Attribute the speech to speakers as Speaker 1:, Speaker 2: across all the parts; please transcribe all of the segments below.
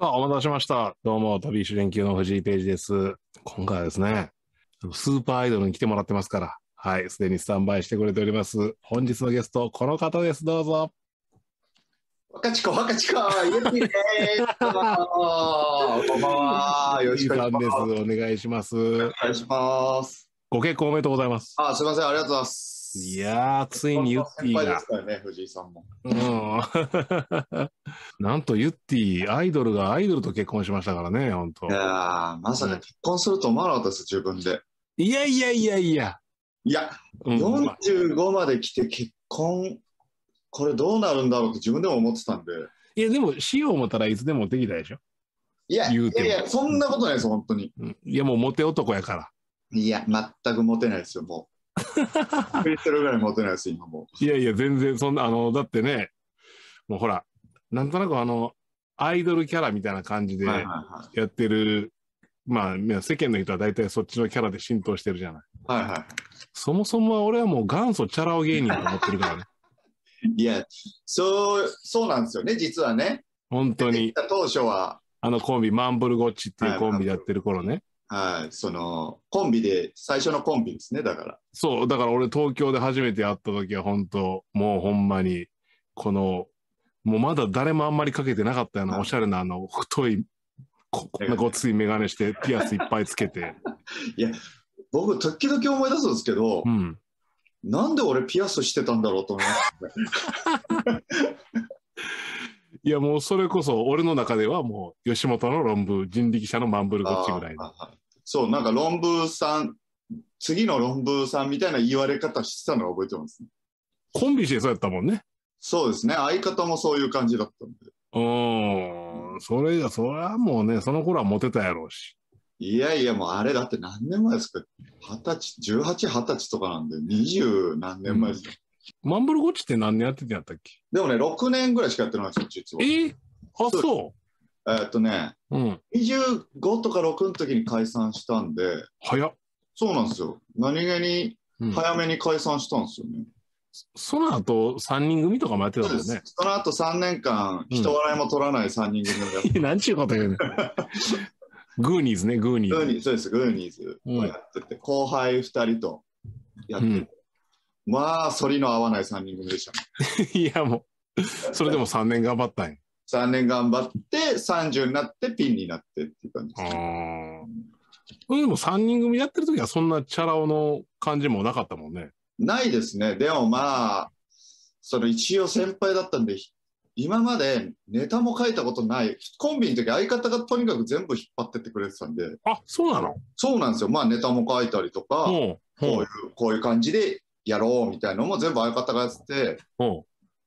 Speaker 1: さあ、お待たせしました。どうも、旅一連休の藤井ページです。今回はですね、スーパーアイドルに来てもらってますから、はい、すでにスタンバイしてくれております。本日のゲスト、この方です。どうぞ。
Speaker 2: 若ちこ、若ちこ、ゆきです。こんばんは。よろしくお願いす。
Speaker 1: お願いします。
Speaker 2: お願いします。
Speaker 1: ご結婚おめでとうございます。
Speaker 2: あ、すみません、ありがとうございます。
Speaker 1: いやー、ついにユッティが
Speaker 2: 先輩です。ね、藤井さんも。
Speaker 1: うん。なんとユッティ、アイドルがアイドルと結婚しましたからね、本当
Speaker 2: いやー、まさか結婚すると思わなかったです、自分で。
Speaker 1: いやいやいやいや。
Speaker 2: いや、
Speaker 1: うんま
Speaker 2: 45まで来て結婚、これどうなるんだろうって自分でも思ってたんで。
Speaker 1: いや、でも、しよう思ったらいつでもできたでしょ？
Speaker 2: いや、
Speaker 1: うても
Speaker 2: やいや、そんなことないです、本当に。
Speaker 1: うんいや、もうモテ男やから。
Speaker 2: いや、全くモテないですよ、もう。びっくりするぐらいモテないです、今も
Speaker 1: いやいや、全然そんな、あの、だってね、もうほら、なんとなくあの、アイドルキャラみたいな感じ
Speaker 2: う。
Speaker 1: で。やってる、まあ、世間の人は大体そっちのキャラで浸透してるじゃない。
Speaker 2: はいはい。
Speaker 1: そもそもは俺はもう元祖チャラ男芸人と思ってるからね。
Speaker 2: いや、そう、そうなんですよね、実はね。
Speaker 1: 本当に、
Speaker 2: 当初は、
Speaker 1: あのコンビ、マンブルゴッチっていうコンビでやってる頃ね。
Speaker 2: はい、その、コンビで、最初のコンビですね、だから。
Speaker 1: そう、だから俺東京で初めて会った時は本当、もうほんまに、この、もうまだ誰もあんまりかけてなかったような
Speaker 2: はい
Speaker 1: おしゃれなあの太い、ここんなごつい眼鏡して、ピアスいっぱいつけて。
Speaker 2: 僕、時々思い出すんですけど、
Speaker 1: うん。
Speaker 2: なんで俺ピアスしてたんだろうと思います、ね。
Speaker 1: いやもうそれこそ俺の中ではもう吉本の論文、人力車のマンブルゴッチぐらいの。
Speaker 2: そう、なんか論文さん、次の論文さんみたいな言われ方してたのを覚えてます、ね。
Speaker 1: コンビしてそうやったもんね。
Speaker 2: そうですね、相方もそういう感じだったんで。
Speaker 1: うーん。それが、それはもうね、その頃はモテたやろうし。
Speaker 2: いやいや、もうあれだって何年前ですか？二十歳、18、二十歳とかなんで、二十何年前ですよ、
Speaker 1: マンブルゴッチって何年やっててんやったっけ？
Speaker 2: でもね、6年ぐらいしかやってないんですよ、実は。
Speaker 1: えー？あ、そ
Speaker 2: えーっとね、
Speaker 1: う。うん。
Speaker 2: 25とか6の時に解散したんで、
Speaker 1: 早っ。
Speaker 2: そうなんですよ。何気に
Speaker 1: うん
Speaker 2: 早めに解散したんですよね。
Speaker 1: その後、3人組とかもやってた
Speaker 2: そうです
Speaker 1: もんね。
Speaker 2: その後3年間、
Speaker 1: うん
Speaker 2: 人笑いも取らない3人組をやって、
Speaker 1: いやなんちゅうこと言うねん。グーニーズね、グーニーズ。
Speaker 2: グーニーそうです、グーニーズをやってて、後輩2人とやってて、
Speaker 1: うん
Speaker 2: まあ、反りの合わない3人組でしたね。
Speaker 1: いやもう、それでも3年頑張ったんや。
Speaker 2: 3年頑張って、30になって、ピンになってっていう感じです、
Speaker 1: あ
Speaker 2: ね。
Speaker 1: ーでも3人組やってる時はそんなチャラ男の感じもなかったもんね。
Speaker 2: ないですね。でもまあ、その一応先輩だったんで、今までネタも書いたことない、コンビの時相方がとにかく全部引っ張ってってくれてたんで、
Speaker 1: あ、そうなの？
Speaker 2: そうなんですよ。まあネタも書いたりとか、こういうう、こういう感じでやろうみたいなのも全部相方がやってて、
Speaker 1: ほ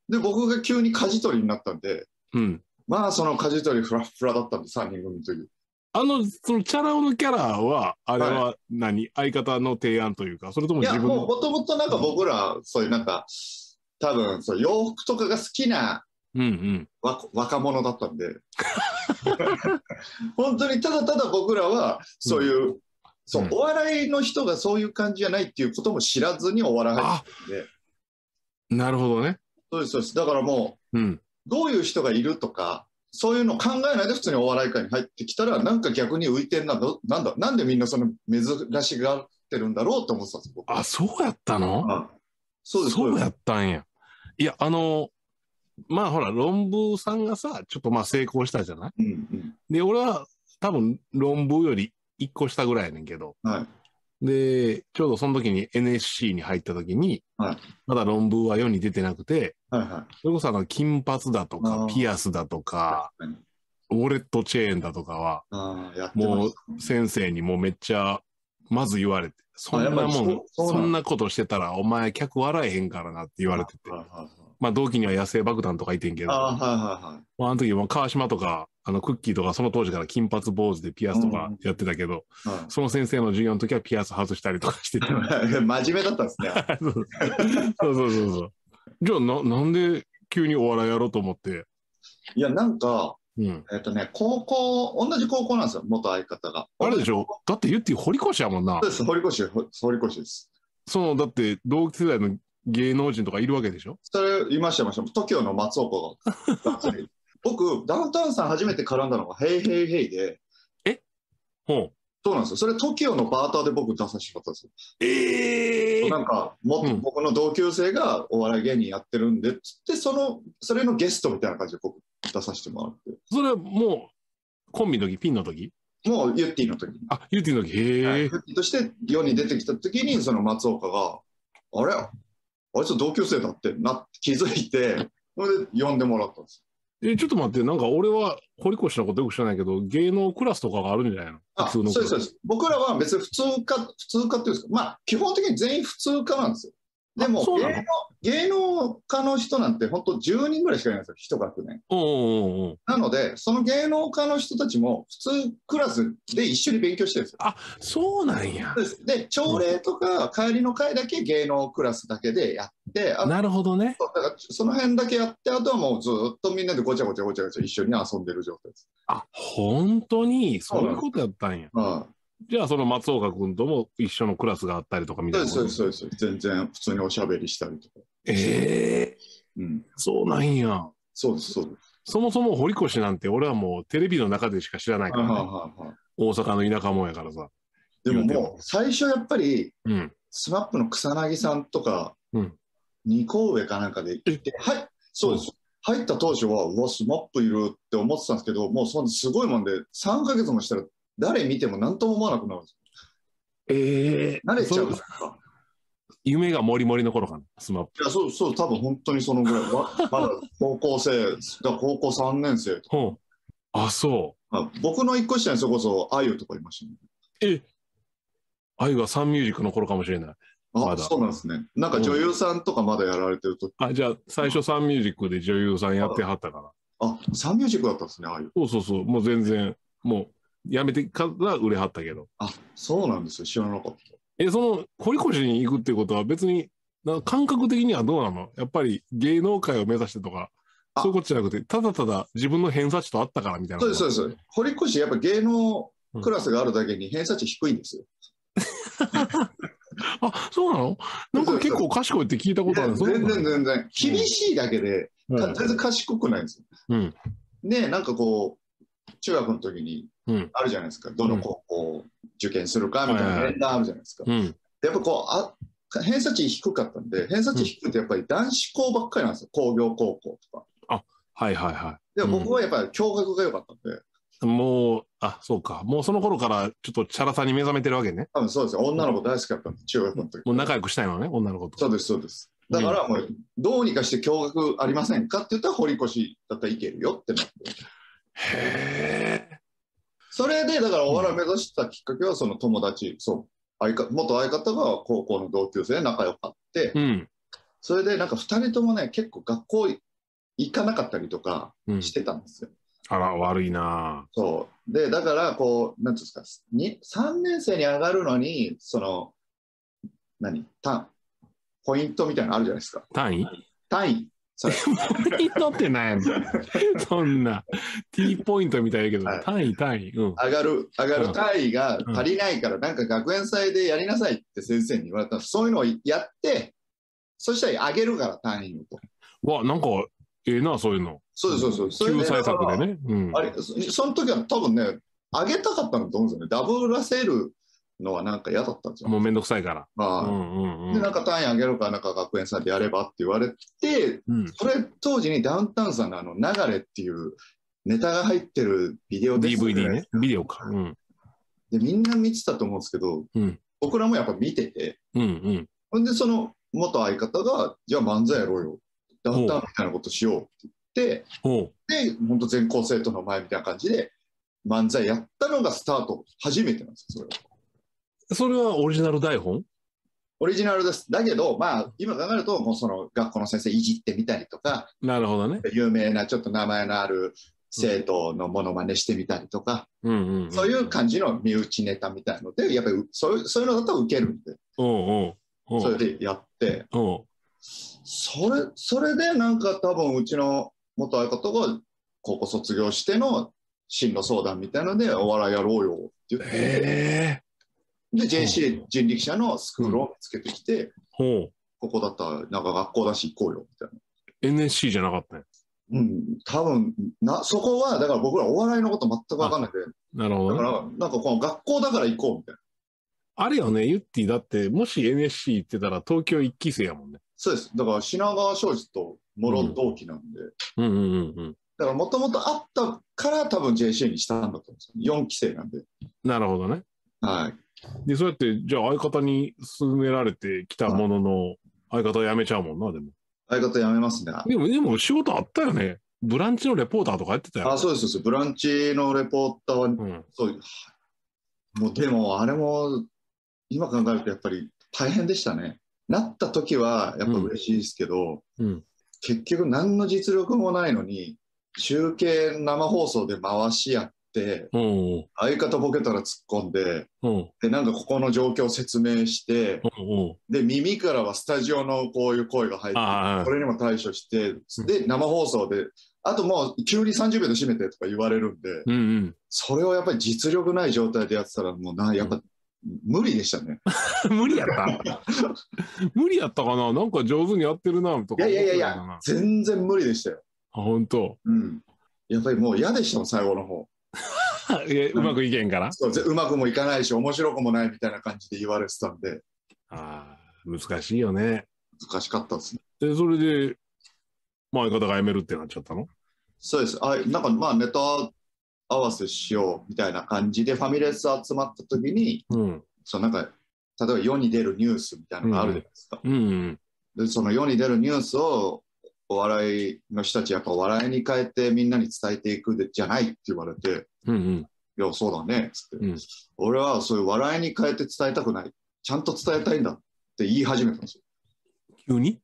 Speaker 2: で、僕が急に舵取りになったんで、
Speaker 1: う。うん。
Speaker 2: まあその舵取りフラッフラだったんで、3人組の時。
Speaker 1: あの、そのチャラ男のキャラは、あれは何、相方の提案というか、それとも
Speaker 2: いや、もう
Speaker 1: 自分の？
Speaker 2: もともとなんか僕ら、そういうなんか、多分そう洋服とかが好きな
Speaker 1: うんうん。
Speaker 2: 若若者だったんで 本当にただただ僕らはそういう、そう、
Speaker 1: うん。
Speaker 2: お笑いの人がそういう感じじゃないっていうことも知らずにお笑い入ってたんで。
Speaker 1: なるほどね。
Speaker 2: そうですそうです。だからも
Speaker 1: うん。
Speaker 2: うどういう人がいるとかそういうの考えないで普通にお笑い界に入ってきたらなんか逆に浮いてんなどなんだなんでみんなその珍しがってるんだろうと思ってたんです僕。
Speaker 1: あ、そうやったの？
Speaker 2: はいそうです。
Speaker 1: そうやったんや。いや、あの、まあほら、論文さんがさ、ちょっとまあ成功したじゃない？
Speaker 2: うんうん。
Speaker 1: で、俺は多分論文より1個下ぐらいやねんけど、
Speaker 2: はい。
Speaker 1: で、ちょうどその時に NSC に入った時に、
Speaker 2: はい。
Speaker 1: まだ論文は世に出てなくて、
Speaker 2: はいは
Speaker 1: それこそあの、金髪だとかピアスだとか、
Speaker 2: い
Speaker 1: ウォレットチェーンだとかは、もう先生にもうめっちゃ、まず言われて、そんなもん、
Speaker 2: そん
Speaker 1: なことしてたらお前客笑えへんからなって言われてて。まあ同期には野生爆弾とかいてんけど、
Speaker 2: あーはいはいはい。
Speaker 1: まあ、あの時も川島とか、あのクッキーとかその当時から金髪坊主でピアスとかやってたけど、
Speaker 2: はい
Speaker 1: その先生の授業の時はピアス外したりとかしてて。
Speaker 2: 真面目だったんですね。
Speaker 1: そうそうそうそう。じゃあな、なんで急にお笑いやろうと思って？
Speaker 2: いや、なんか、
Speaker 1: うん。
Speaker 2: えっ、とね、高校、同じ高校なんですよ、元相方が。
Speaker 1: あれでしょ？だって言って堀越やもんな
Speaker 2: そう。です、堀越、ほ堀越です。
Speaker 1: その、だって同期世代の芸能人とかいるわけでしょ？
Speaker 2: それ、いました、いました。TOKIO の松岡が僕、ダウンタウンさん初めて絡んだのが、ヘイヘイヘイで、
Speaker 1: ほう。
Speaker 2: そうなんですよ。それ TOKIO のバーターで僕出させてもらったんですよ。
Speaker 1: ええ
Speaker 2: なんか、もっと
Speaker 1: うん
Speaker 2: 僕の同級生がお笑い芸人やってるんで、つって、その、それのゲストみたいな感じで僕出させてもらって。
Speaker 1: それはもう、コンビの時、ピンの時？
Speaker 2: もう、ユッティの時に。
Speaker 1: あ、ユーティの時、へえ。
Speaker 2: はいユッティとして世に出てきた時に、その松岡が、あれ？あいつ同級生だってな、気づいて、それで呼んでもらったんです。
Speaker 1: え、ちょっと待って、なんか俺は堀越のことよく知らないけど、芸能クラスとかがあるんじゃないの？
Speaker 2: あ、
Speaker 1: 普通の
Speaker 2: そうです、そうです。僕らは別に普通科、普通科っていうんですか、まあ、基本的に全員普通科なんですよ。でも芸能、芸能科の人なんて本当10人ぐらいしかいないんですよ、一学年。なので、その芸能科の人たちも普通クラスで一緒に勉強してるんですよ。
Speaker 1: そうなんや。
Speaker 2: で朝礼とか帰りの会だけ芸能クラスだけでやって、あ
Speaker 1: なるほどね。
Speaker 2: だからその辺だけやって、あとはもうずっとみんなでごちゃごちゃごちゃごちゃ一緒に遊んでる状態です。
Speaker 1: あ、本当に？そういうことやったんや。
Speaker 2: うん
Speaker 1: じゃあ、その松岡君とも一緒のクラスがあったりとかみた
Speaker 2: そ
Speaker 1: いうな
Speaker 2: そうです、そうです。全然普通におしゃべりしたりとか。
Speaker 1: ええ
Speaker 2: うん、
Speaker 1: そうなんや。
Speaker 2: そうです、そうです。
Speaker 1: そもそも堀越なんて俺はもうテレビの中でしか知らないから、ね大阪の田舎もんやからさ。
Speaker 2: でも
Speaker 1: も
Speaker 2: もう最初やっぱり
Speaker 1: うん。
Speaker 2: スマップの草彅さんとか、
Speaker 1: うん
Speaker 2: 二個上かなんかで行って、はい、そうです。入った当初は、うわ、スマップいるって思ってたんですけど、もうそすごいもんで、3ヶ月もしたら誰見ても何とも思わなくなるんです
Speaker 1: ええ
Speaker 2: よ。慣れちゃうん
Speaker 1: そ
Speaker 2: ですか。
Speaker 1: 夢がもりもりの頃かな、スマップ。
Speaker 2: いや、そう、そう、多分本当にそのぐらい。わ まだ高校生、だ高校3年生とか。
Speaker 1: ほう。あ、そ
Speaker 2: まあ僕の一個下にそれこそ、あゆとかいましたね。
Speaker 1: う。えあゆはサンミュージックの頃かもしれない。
Speaker 2: あ、
Speaker 1: まだ
Speaker 2: そうなんですね。なんか女優さんとかまだやられてると
Speaker 1: あ、じゃあ、最初サンミュージックで女優さんやってはったから。
Speaker 2: あ、サンミュージックだったんですね、あゆ。
Speaker 1: そうそうそう。もう全然、もう、やめてから売れはったけど。
Speaker 2: あ、そうなんですよ。知らなかった。
Speaker 1: え、その、堀越に行くっていうことは別に、な感覚的にはどうなの？やっぱり芸能界を目指してとか、
Speaker 2: あ
Speaker 1: そういうことじゃなくて、ただただ自分の偏差値とあったからみたいな。
Speaker 2: そうです、そう
Speaker 1: す。
Speaker 2: です。堀越、やっぱ芸能クラスがあるだけに偏差値低いんですよ。
Speaker 1: あ、そうなの？なんか結構賢いって聞いたことある
Speaker 2: 全然
Speaker 1: 然。
Speaker 2: 全然。厳しいだけで、
Speaker 1: うん
Speaker 2: 全然賢くないんですよ。
Speaker 1: うん。
Speaker 2: で、なんかこう、中学の時に
Speaker 1: うん。
Speaker 2: あるじゃないですか。どの高校を受験するかみたいな面談あるじゃないですか。
Speaker 1: うん。
Speaker 2: やっぱこうあ、偏差値低かったんで、偏差値低いとやっぱり男子校ばっかりなんですよ。工業高校とか。
Speaker 1: はいはいは
Speaker 2: でも僕はやっぱり共学が良かったんで、
Speaker 1: い。もう、あ、そうか。もうその頃からちょっとチャラさに目覚めてるわけね。
Speaker 2: 多分そうですよ。女の子大好きだったんで、中学の時。
Speaker 1: もう仲良くしたいのね、女の子と。
Speaker 2: そうです、そうです。だからもう、どうにかして共学ありませんかって言ったら、堀越だったらいけるよってなって。
Speaker 1: へえ。
Speaker 2: それで、だからお笑い目指したきっかけは、その友達、そう、相方元相方が高校の同級生で仲良かって、
Speaker 1: うん。
Speaker 2: それでなんか2人ともね、結構学校行かなかったりとか
Speaker 1: うん。
Speaker 2: してたんですよ。
Speaker 1: あら、悪いな
Speaker 2: そう。で、だから、こう、なんていうんですか、に3年生に上がるのに、その、何単ポイントみたいなのあるじゃないですか。
Speaker 1: 単位？
Speaker 2: 単位。それ
Speaker 1: ポイントってなんやねん。そんな、T ポイントみたいやけど、
Speaker 2: はい
Speaker 1: 単位単位。うん。
Speaker 2: 上がる、上が
Speaker 1: うん
Speaker 2: る単位が足りないから、なんか学園祭でやりなさいって先生に言われたら、そういうのをやって、そしたら上げるから単位をと。
Speaker 1: わ、なんか、ええな、そういうの。
Speaker 2: そうです、そうです。それ
Speaker 1: 救済策でね。うん。
Speaker 2: あれそその時は多分ね、上げたかったんだと思うんですよね。ダブらせるのはなんか嫌だったんですよ。
Speaker 1: もうめんどくさいから。
Speaker 2: まあ
Speaker 1: うんうんう
Speaker 2: で、
Speaker 1: ん。
Speaker 2: なんか単位上げるから、なんか学園祭でやればって言われて、
Speaker 1: うん、
Speaker 2: それ当時にダウンタウンさんのあの、流れっていうネタが入ってるビデオです
Speaker 1: DVD ね。ビデオか。うん。
Speaker 2: で、みんな見てたと思うんですけど、
Speaker 1: うん
Speaker 2: 僕らもやっぱ見てて、
Speaker 1: うんうん。
Speaker 2: ほんで、その元相方が、じゃあ漫才やろうよ。ダウンタウンみたいなことしようって言って、で、本当全校生徒の前みたいな感じで、漫才やったのがスタート、初めてなんですよ、それは。
Speaker 1: それはオリジナル台本？
Speaker 2: オリジナルです。だけど、まあ、今考えると、もうその学校の先生いじってみたりとか、
Speaker 1: なるほどね。
Speaker 2: 有名なちょっと名前のある生徒のモノマネしてみたりとか、
Speaker 1: うんうん、うん。
Speaker 2: そういう感じの身内ネタみたいので、やっぱりそういうそういうのだったら受けるんで、
Speaker 1: おうおうおう
Speaker 2: それでやって、
Speaker 1: おう
Speaker 2: それ、それでなんか多分うちの元相方が高校卒業しての進路相談みたいので、お笑いやろうよって言って。で、JCA 人力車のスクールを見つけてきて、
Speaker 1: ほう。
Speaker 2: ここだったらなんか学校だし行こうよみたいな。
Speaker 1: NSC じゃなかったんや
Speaker 2: うん、多分なそこはだから僕らお笑いのこと全く分かんなくて
Speaker 1: なるほどね。
Speaker 2: だからなんかこの学校だから行こうみたいな
Speaker 1: あれよね、ユッティだって、もし NSC 行ってたら東京一期生やもんね。
Speaker 2: そうですだから品川庄司ともろ同期なんで、
Speaker 1: うんうんうんうん。
Speaker 2: だからもともとあったから多分 JC にしたんだと思うんですよ4期生なんで
Speaker 1: なるほどね。
Speaker 2: はい
Speaker 1: で、そうやって、じゃあ相方に勧められてきたものの、相方辞めちゃうもんな、でも。
Speaker 2: 相方辞めますね
Speaker 1: でも、でも仕事あったよね。ブランチのレポーターとかやってたよ。
Speaker 2: あそうですそうですブランチのレポーターは
Speaker 1: うん。
Speaker 2: そうもうでもあれも今考えるとやっぱり大変でしたねなった時はやっぱ嬉しいですけど、
Speaker 1: うん。
Speaker 2: 結局何の実力もないのに中継生放送で回し合って
Speaker 1: うん。
Speaker 2: 相方ボケたら突っ込んで
Speaker 1: うん。
Speaker 2: でなんかここの状況を説明して
Speaker 1: うん。
Speaker 2: で耳からはスタジオのこういう声が入ってこれにも対処してで生放送であともう急に30秒で締めてとか言われるんで
Speaker 1: うんうん。
Speaker 2: それをやっぱり実力ない状態でやってたらもうなやっぱ無理でしたね。
Speaker 1: 無理やった 無理やったかな？なんか上手にやってるなとか。
Speaker 2: いやいやいやい
Speaker 1: 思
Speaker 2: や全然無理でしたよ。
Speaker 1: あ、本当。
Speaker 2: うん。やっぱりもう嫌でしたもん最後の方。
Speaker 1: うまくいけんから。
Speaker 2: そうぜうまくもいかないし面白くもないみたいな感じで言われてたんで
Speaker 1: ああ、難しいよね。
Speaker 2: 難しかったですね。
Speaker 1: で、それで、まあ相方が辞めるってなっちゃったの？
Speaker 2: そうです。あなんかまあネタ合わせしようみたいな感じでファミレス集まった時に
Speaker 1: うん。
Speaker 2: そうなんか例えば世に出るニュースみたいなのがあるじゃないですか。
Speaker 1: うんうん。
Speaker 2: でその世に出るニュースをお笑いの人たちやっぱお笑いに変えてみんなに伝えていくでじゃないって言われて
Speaker 1: うんうん。
Speaker 2: 「いやそうだね」っつって、
Speaker 1: うん。
Speaker 2: 俺はそういう笑いに変えて伝えたくない。ちゃんと伝えたいんだって言い始めたんですよ。
Speaker 1: 急に？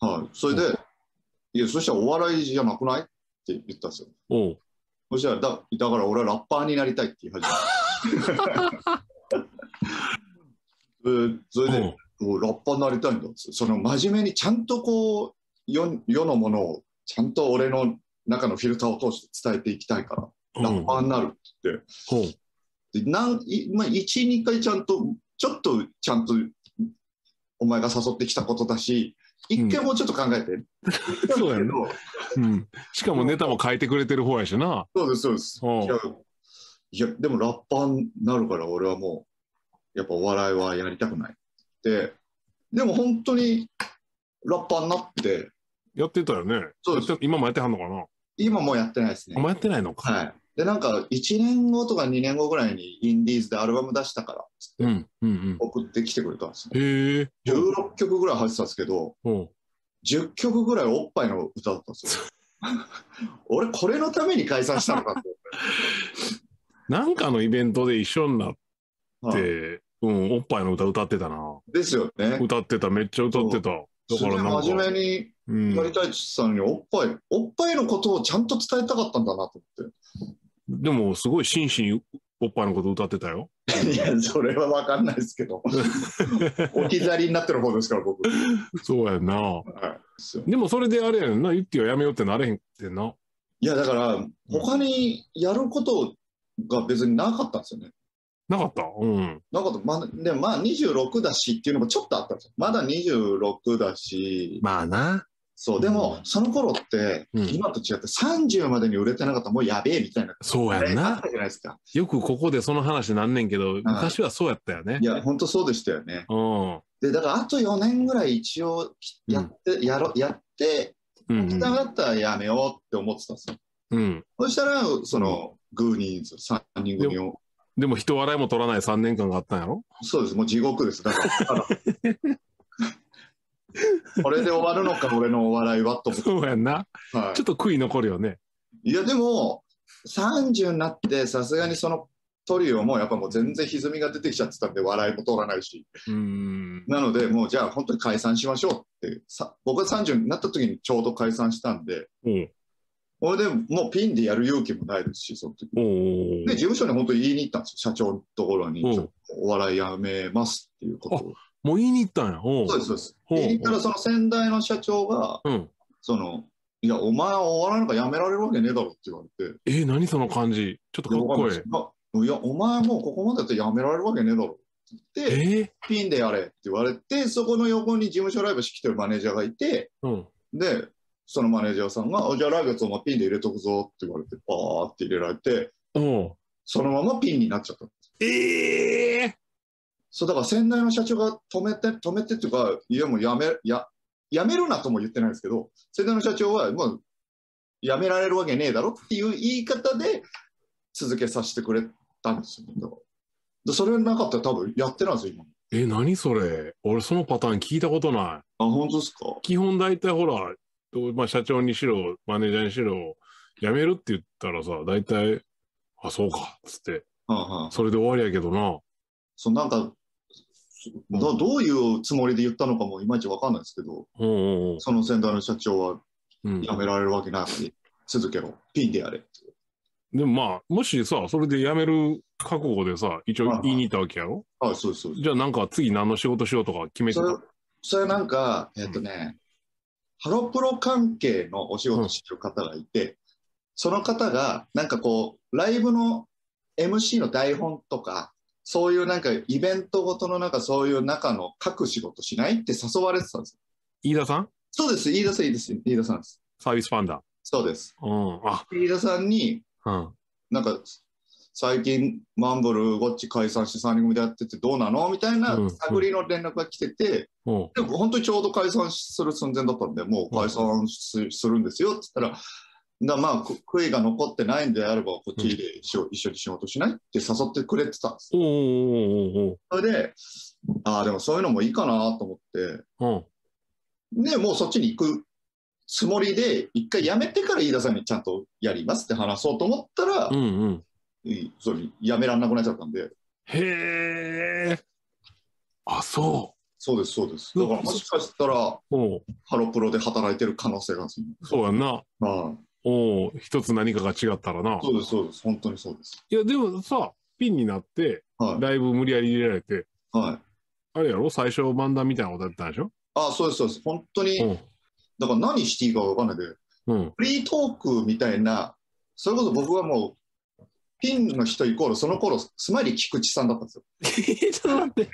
Speaker 2: はい、それで、いやそしたらお笑いじゃなくない？って言ったんですよ。そしたらだだから俺はラッパーになりたいって言い始めた。でそれで、ラッパーになりたいんだっつって。その真面目にちゃんとこう世世のものをちゃんと俺の中のフィルターを通して伝えていきたいからラッパーになるって言って、
Speaker 1: ほう。
Speaker 2: でなんいまあ、12回ちゃんとちょっとちゃんとお前が誘ってきたことだし一回もうちょっと考えて、
Speaker 1: そうやね。うん。しかもネタも書いてくれてる方やしな。
Speaker 2: そうですそうです。いやいやでもラッパーになるから俺はもうやっぱお笑いはやりたくない。ででも本当にラッパーになって
Speaker 1: やってたよね。
Speaker 2: そうです
Speaker 1: やって今もやってはんのかな？
Speaker 2: 今もうやってないですね
Speaker 1: あんまやってないのか。
Speaker 2: はい。で、なんか、1年後とか2年後ぐらいにインディーズでアルバム出したから、つって
Speaker 1: うんうん
Speaker 2: 送ってきてくれたんですね。
Speaker 1: うん。へえ。
Speaker 2: 16曲ぐらい入ってたんですけど、
Speaker 1: おう
Speaker 2: 10曲ぐらいおっぱいの歌だったんですよ。俺、これのために解散したのかと
Speaker 1: なんかのイベントで一緒になっ
Speaker 2: 思って。はい
Speaker 1: て、うん、おっぱいの歌歌ってたな。
Speaker 2: ですよね。
Speaker 1: 歌ってた、めっちゃ歌ってた。だからなんか。
Speaker 2: 真面目に
Speaker 1: うん
Speaker 2: やりたいって言ってたのに、おっぱい、おっぱいのことをちゃんと伝えたかったんだなと思っ
Speaker 1: でも、すごい真摯におっぱいのこと歌ってたよ。
Speaker 2: て。いや、それは分かんないですけど、置き去りになってる方ですから、僕。
Speaker 1: そうやんな。
Speaker 2: はいで
Speaker 1: も、それであれやんな、ユッティはやめようってなれへんってんな。
Speaker 2: いや、だから、他にやることが別になかったんですよね。
Speaker 1: なかった？うん。
Speaker 2: なかった。まあ、でもまあ26だしっていうのもちょっとあったんですよ。まだ26だし、
Speaker 1: まあな。
Speaker 2: そう、でもその頃って、
Speaker 1: うん
Speaker 2: 今と違って30までに売れてなかったらもうやべえみたいな。
Speaker 1: そうやん
Speaker 2: あ
Speaker 1: な
Speaker 2: じゃないですか。
Speaker 1: よくここでその話なんねんけど、昔はそうやったよね
Speaker 2: い。や、本当そうでしたよね。
Speaker 1: うん。
Speaker 2: で、だからあと4年ぐらい一応やって、やろ、やって、
Speaker 1: うん
Speaker 2: ダメだったらやめようって思ってたんですよ。
Speaker 1: うん。
Speaker 2: そしたら、その、グーニーズ3人組を、
Speaker 1: でも人笑いも取らない3年間があったんやろ？
Speaker 2: そうです、もう地獄です。だから、これで終わるのか、俺のお笑いはと思って。
Speaker 1: そうやんな。
Speaker 2: はい。
Speaker 1: ちょっと悔い残るよね。
Speaker 2: いやでも30になってさすがにそのトリオもやっぱもう全然歪みが出てきちゃってたんで笑いも通らないし。
Speaker 1: うん。
Speaker 2: なのでもうじゃあ本当に解散しましょうって。さ僕が30になった時にちょうど解散したんで。
Speaker 1: おう。
Speaker 2: これでもうピンでやる勇気もないですしその時。で事務所に本当に言いに行ったんですよ。社長のところにお笑いやめますっていうことを
Speaker 1: もう言いに行ったんや。
Speaker 2: そうですそうです言いに行ったらその先代の社長が
Speaker 1: うん。
Speaker 2: そのいやお前はお笑いなんかやめられるわけねえだろって言われて
Speaker 1: えー、何その感じ。ちょっとかっこいい。
Speaker 2: あいや、お前もうここまでやってやめられるわけねえだろって言って、
Speaker 1: え
Speaker 2: ピンでやれって言われて、そこの横に事務所ライブしてきてるマネージャーがいて、
Speaker 1: ー、うん。
Speaker 2: で、そのマネージャーさんが、あじゃあ来月お前ピンで入れとくぞって言われて、バーって入れられて、
Speaker 1: おう
Speaker 2: そのままピンになっちゃった。
Speaker 1: ええ
Speaker 2: そうだから先代の社長が止めて、止めてっていうか、いやもうやめ、や、やめるなとも言ってないですけど、先代の社長はもうやめられるわけねえだろっていう言い方で続けさせてくれたんですよ、でそれなかったら多分やってないんですよ、今。
Speaker 1: え、何それ？俺そのパターン聞いたことない。
Speaker 2: あ、本当ですか？
Speaker 1: 基本大体ほら、まあ、社長にしろ、マネージャーにしろ、辞めるって言ったらさ、大体、あ、そうか、つって、
Speaker 2: はいはい。
Speaker 1: それで終わりやけどな。
Speaker 2: そうなんかどどういうつもりで言ったのかもいまいちわかんないですけど、
Speaker 1: うんうんうん。
Speaker 2: その先代の社長は
Speaker 1: うん。
Speaker 2: 辞められるわけないから続けろ、ピンでやれって。
Speaker 1: でもまあ、もしさ、それで辞める覚悟でさ、一応言いに行ったわけやろ？
Speaker 2: はい、そうそう。
Speaker 1: じゃあなんか次何の仕事しようとか決めてた？
Speaker 2: それ、それなんか、えっ、とね、ハロプロ関係のお仕事してる方がいて、その方が、なんかこう、ライブの MC の台本とか、そういうなんかイベントごとのなんかそういう中の各仕事しないって誘われてたんですよ。
Speaker 1: 飯田さん？
Speaker 2: そうです、飯田さん、いいです、飯田さんです。
Speaker 1: サービスファンダ。
Speaker 2: そうです。
Speaker 1: うん。あ、
Speaker 2: 飯田さんに、
Speaker 1: うん。
Speaker 2: なんか、最近、マンブル、ゴッチ解散して3人組でやっててどうなの？みたいな
Speaker 1: うん
Speaker 2: 探りの連絡が来てて、
Speaker 1: うん。
Speaker 2: でも本当にちょうど解散する寸前だったんで、もう解散すするんですよって言ったら、だまあ、く悔いが残ってないんであれば、こっちで一緒,、一緒に仕事しないって誘ってくれてたんです。それで、ああ、でもそういうのもいいかなと思って、
Speaker 1: おう
Speaker 2: で、もうそっちに行くつもりで、一回辞めてから飯田さんにちゃんとやりますって話そうと思ったら、
Speaker 1: うん。うん
Speaker 2: それ辞めらんなくなっちゃったんで、
Speaker 1: へえ。あ、そ
Speaker 2: そうです、そうです。だからもしかしたら、ハロプロで働いてる可能性が
Speaker 1: そうやんな。
Speaker 2: はい
Speaker 1: おう一つ何かが違ったらな。
Speaker 2: そうです、そうです。本当にそうです。
Speaker 1: いや、でもさ、ピンになって、
Speaker 2: はい。
Speaker 1: ライブ無理やり入れられて、
Speaker 2: はい。
Speaker 1: あれやろ？最初漫談みたいなことやったんでしょ？
Speaker 2: あ、そうです、そうです。本当に、
Speaker 1: うん。
Speaker 2: だから何していいか分かんないで、
Speaker 1: うん。
Speaker 2: フリートークみたいな、それこそ僕はもう、ピンの人イコール、その頃、スマイリー菊池さんだったんですよ。
Speaker 1: ちょっと待って。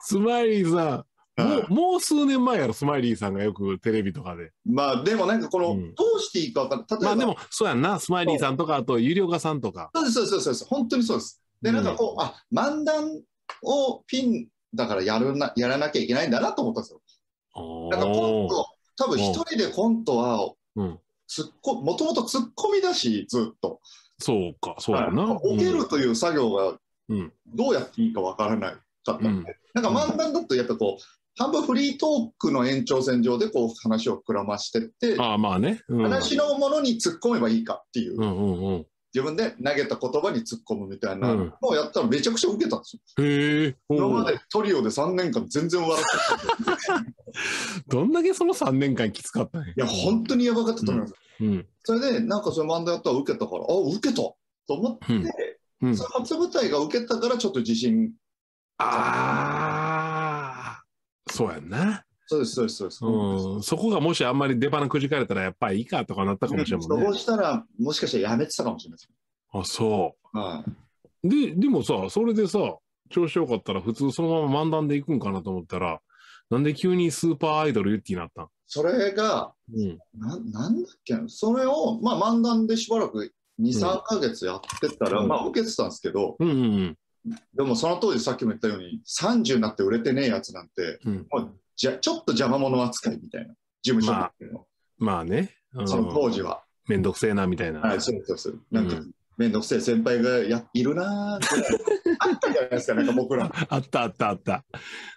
Speaker 1: スマイリーさん、も
Speaker 2: は
Speaker 1: う、もう数年前やろ、スマイリーさんがよくテレビとかで。
Speaker 2: まあ、でもなんかこの、
Speaker 1: うん
Speaker 2: どうしていいか分かんない。例えば、
Speaker 1: まあでも、そうやんな、スマイリーさんとか、あと、有料化さんとか。
Speaker 2: そうです、そうです、そうです。本当にそうです。で、なんかこう、あ、漫談をピンだからやるな、やらなきゃいけないんだなと思ったんですよ。
Speaker 1: お
Speaker 2: なんかコン
Speaker 1: ー
Speaker 2: ト、多分一人でコントは、
Speaker 1: うん。
Speaker 2: ツッコもともとツッコミだし、ずっと。
Speaker 1: そうか、そうやな。
Speaker 2: ボケるという作業が
Speaker 1: うん。
Speaker 2: どうやっていいかわからないかったんで、
Speaker 1: うん
Speaker 2: なんか漫談だとやっぱこう、半分フリートークの延長線上でこう話を膨らましてって、
Speaker 1: ああ、まあね。うん。
Speaker 2: 話のものに突っ込めばいいかっていう、
Speaker 1: うんうんうん。
Speaker 2: 自分で投げた言葉に突っ込むみたいな
Speaker 1: うん
Speaker 2: のをやったらめちゃくちゃ受けたんですよ。
Speaker 1: へえ。おう
Speaker 2: 今までトリオで3年間全然笑ってない。
Speaker 1: どんだけその3年間きつかったんや。
Speaker 2: いや、本当にやばかったと思います。
Speaker 1: うん。
Speaker 2: それで、なんかその漫談やったら受けたから、あ、受けたと思って、
Speaker 1: うんうん
Speaker 2: その初舞台が受けたからちょっと自信、
Speaker 1: ああ、そうやんな。
Speaker 2: そうです、そうです、そうです。
Speaker 1: うん。そこがもしあんまり出花くじかれたら、やっぱりいいかとかなったかもしれんもん
Speaker 2: そう
Speaker 1: ね。
Speaker 2: したら、もしかしたらやめてたかもしれない。
Speaker 1: あ、そ
Speaker 2: はい。
Speaker 1: う。で、でもさ、それでさ、調子よかったら普通そのまま漫談で行くんかなと思ったら、なんで急にスーパーアイドルユッティになったん？
Speaker 2: それが、
Speaker 1: うん。
Speaker 2: ななんだっけな、それを、まあ、漫談でしばらく2、3ヶ月やってたら、
Speaker 1: うん
Speaker 2: まあ、受けてたんですけど、
Speaker 1: うんうん
Speaker 2: でもその当時さっきも言ったように、30になって売れてねえやつなんて、
Speaker 1: うん。
Speaker 2: もうじゃちょっと邪魔者扱いみたいな、事務所の、
Speaker 1: まあね。うん
Speaker 2: その当時は。
Speaker 1: めんどくせえなみたいな。
Speaker 2: はい、そうそうそう。なんか、
Speaker 1: う
Speaker 2: めんどくせえ先輩がやいるなーって。あったじゃないですか、なんか僕ら。
Speaker 1: あったあったあった。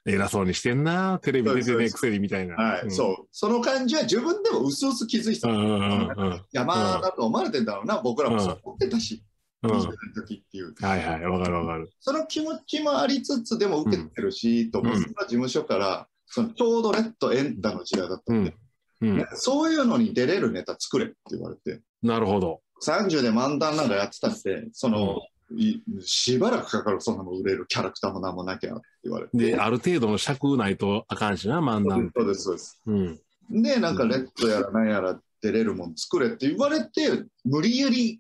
Speaker 1: 偉そうにしてんな、テレビ出てねえくせにみたいな。
Speaker 2: はい、
Speaker 1: ん
Speaker 2: そう。その感じは自分でも薄々気づいてた。
Speaker 1: うんうんうん
Speaker 2: 山だと思われてんだろうな、僕らもそう思ってたし。20代の時っていう。
Speaker 1: はいはい、わかるわかる。
Speaker 2: その気持ちもありつつ、でも受けてるし、と、
Speaker 1: うん
Speaker 2: 僕ら事務所から、そのちょうどレッドエンダの時代だったんで、
Speaker 1: うん
Speaker 2: ね。そういうのに出れるネタ作れって言われて、
Speaker 1: なるほど。
Speaker 2: 30で漫談なんかやってたって、その、いしばらくかかる、そんなの売れるキャラクターもなんもなきゃって言われて。
Speaker 1: で、ある程度の尺ないとあかんしな、漫談。
Speaker 2: そうです、そうです。
Speaker 1: うん。
Speaker 2: で、なんかレッドやらなんやら出れるもん作れって言われて、無理やり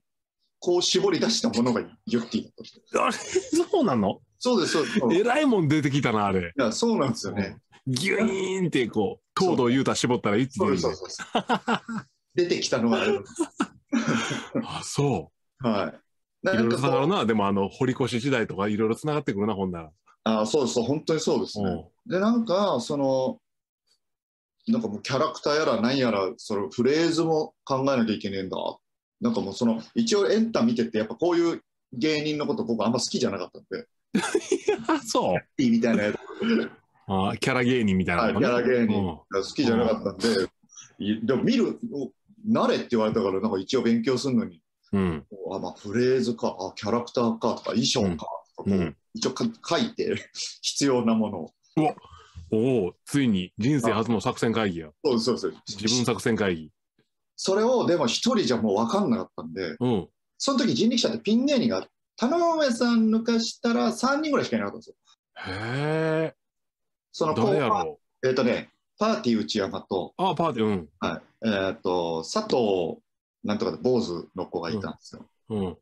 Speaker 2: こう絞り出したものがユッティだったんですよ。
Speaker 1: あれ、そうなの？
Speaker 2: そうです、そうです。い
Speaker 1: えらいもん出てきたな、あれ。
Speaker 2: や、そうなんですよね。
Speaker 1: ギュイーンってこう、糖度を言うたら絞ったら一気に
Speaker 2: そうです、そうです。出てきたのがあるんです。
Speaker 1: あ、そ
Speaker 2: はい。
Speaker 1: う。いろいろ
Speaker 2: なんかこう
Speaker 1: つながるな。でも、あの、堀越時代とかいろいろつながってくるな、ほんなら。
Speaker 2: あそうです、本当にそうですね。
Speaker 1: うん
Speaker 2: で、なんか、その、なんかもうキャラクターやら何やら、そのフレーズも考えなきゃいけねえんだ。なんかもうその、一応エンタ見てて、やっぱこういう芸人のこと僕あんま好きじゃなかったんで、
Speaker 1: あ、そう。
Speaker 2: いいみたいなやつ、
Speaker 1: あキャラ芸人みたいなね
Speaker 2: キャラ芸人
Speaker 1: うん
Speaker 2: が好きじゃなかったんで、いでも見る、慣れって言われたから、なんか一応勉強するのに、
Speaker 1: うん。
Speaker 2: あまあ、フレーズか、あキャラクターかとか、衣装かとか、こう
Speaker 1: うん。
Speaker 2: 一応か書いて、必要なものを。
Speaker 1: おお、ついに人生初の作戦会議や。
Speaker 2: そうそうです
Speaker 1: 自分作戦会議。
Speaker 2: それをでも一人じゃもう分かんなかったんで、
Speaker 1: うん。
Speaker 2: その時人力車ってピン芸人が、田上さん抜かしたら3人ぐらいしかいなかったんですよ。
Speaker 1: へえ。
Speaker 2: その
Speaker 1: 誰や
Speaker 2: えっ、とね、パーティー内山と、
Speaker 1: う。あ、パーティー、うん。
Speaker 2: はい、えっ、と、佐藤なんとかで坊主の子がいたんですよ。
Speaker 1: うん。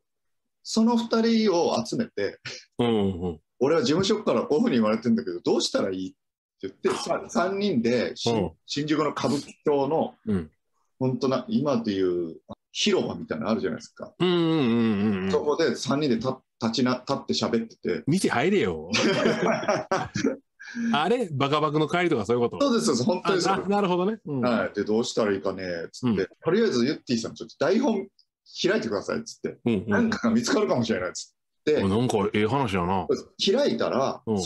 Speaker 2: その2人を集めて、
Speaker 1: うん。うん。
Speaker 2: 俺は事務所からこういうふうに言われてるんだけど、どうしたらいいって言って、さ3人で新,、
Speaker 1: うん
Speaker 2: 新宿の歌舞伎町の、
Speaker 1: うん
Speaker 2: 本当な、今でいう広場みたいなのあるじゃないですか。
Speaker 1: うんうんうんうん。
Speaker 2: そこで3人で立立ちな立って喋ってて、
Speaker 1: 店入れよ。あれ？バカバカの帰りとかそういうこと？
Speaker 2: そうですそうです、本当
Speaker 1: あ
Speaker 2: にそう
Speaker 1: ななるほどね。うん。
Speaker 2: はい、でどうしたらいいかね？つって、
Speaker 1: うん
Speaker 2: とりあえずユッティさんちょっと台本開いてくださいっつって、
Speaker 1: うんうん
Speaker 2: なんかが見つかるかもしれないっつって、
Speaker 1: おなんかええ話やな。
Speaker 2: 開いたら、
Speaker 1: うん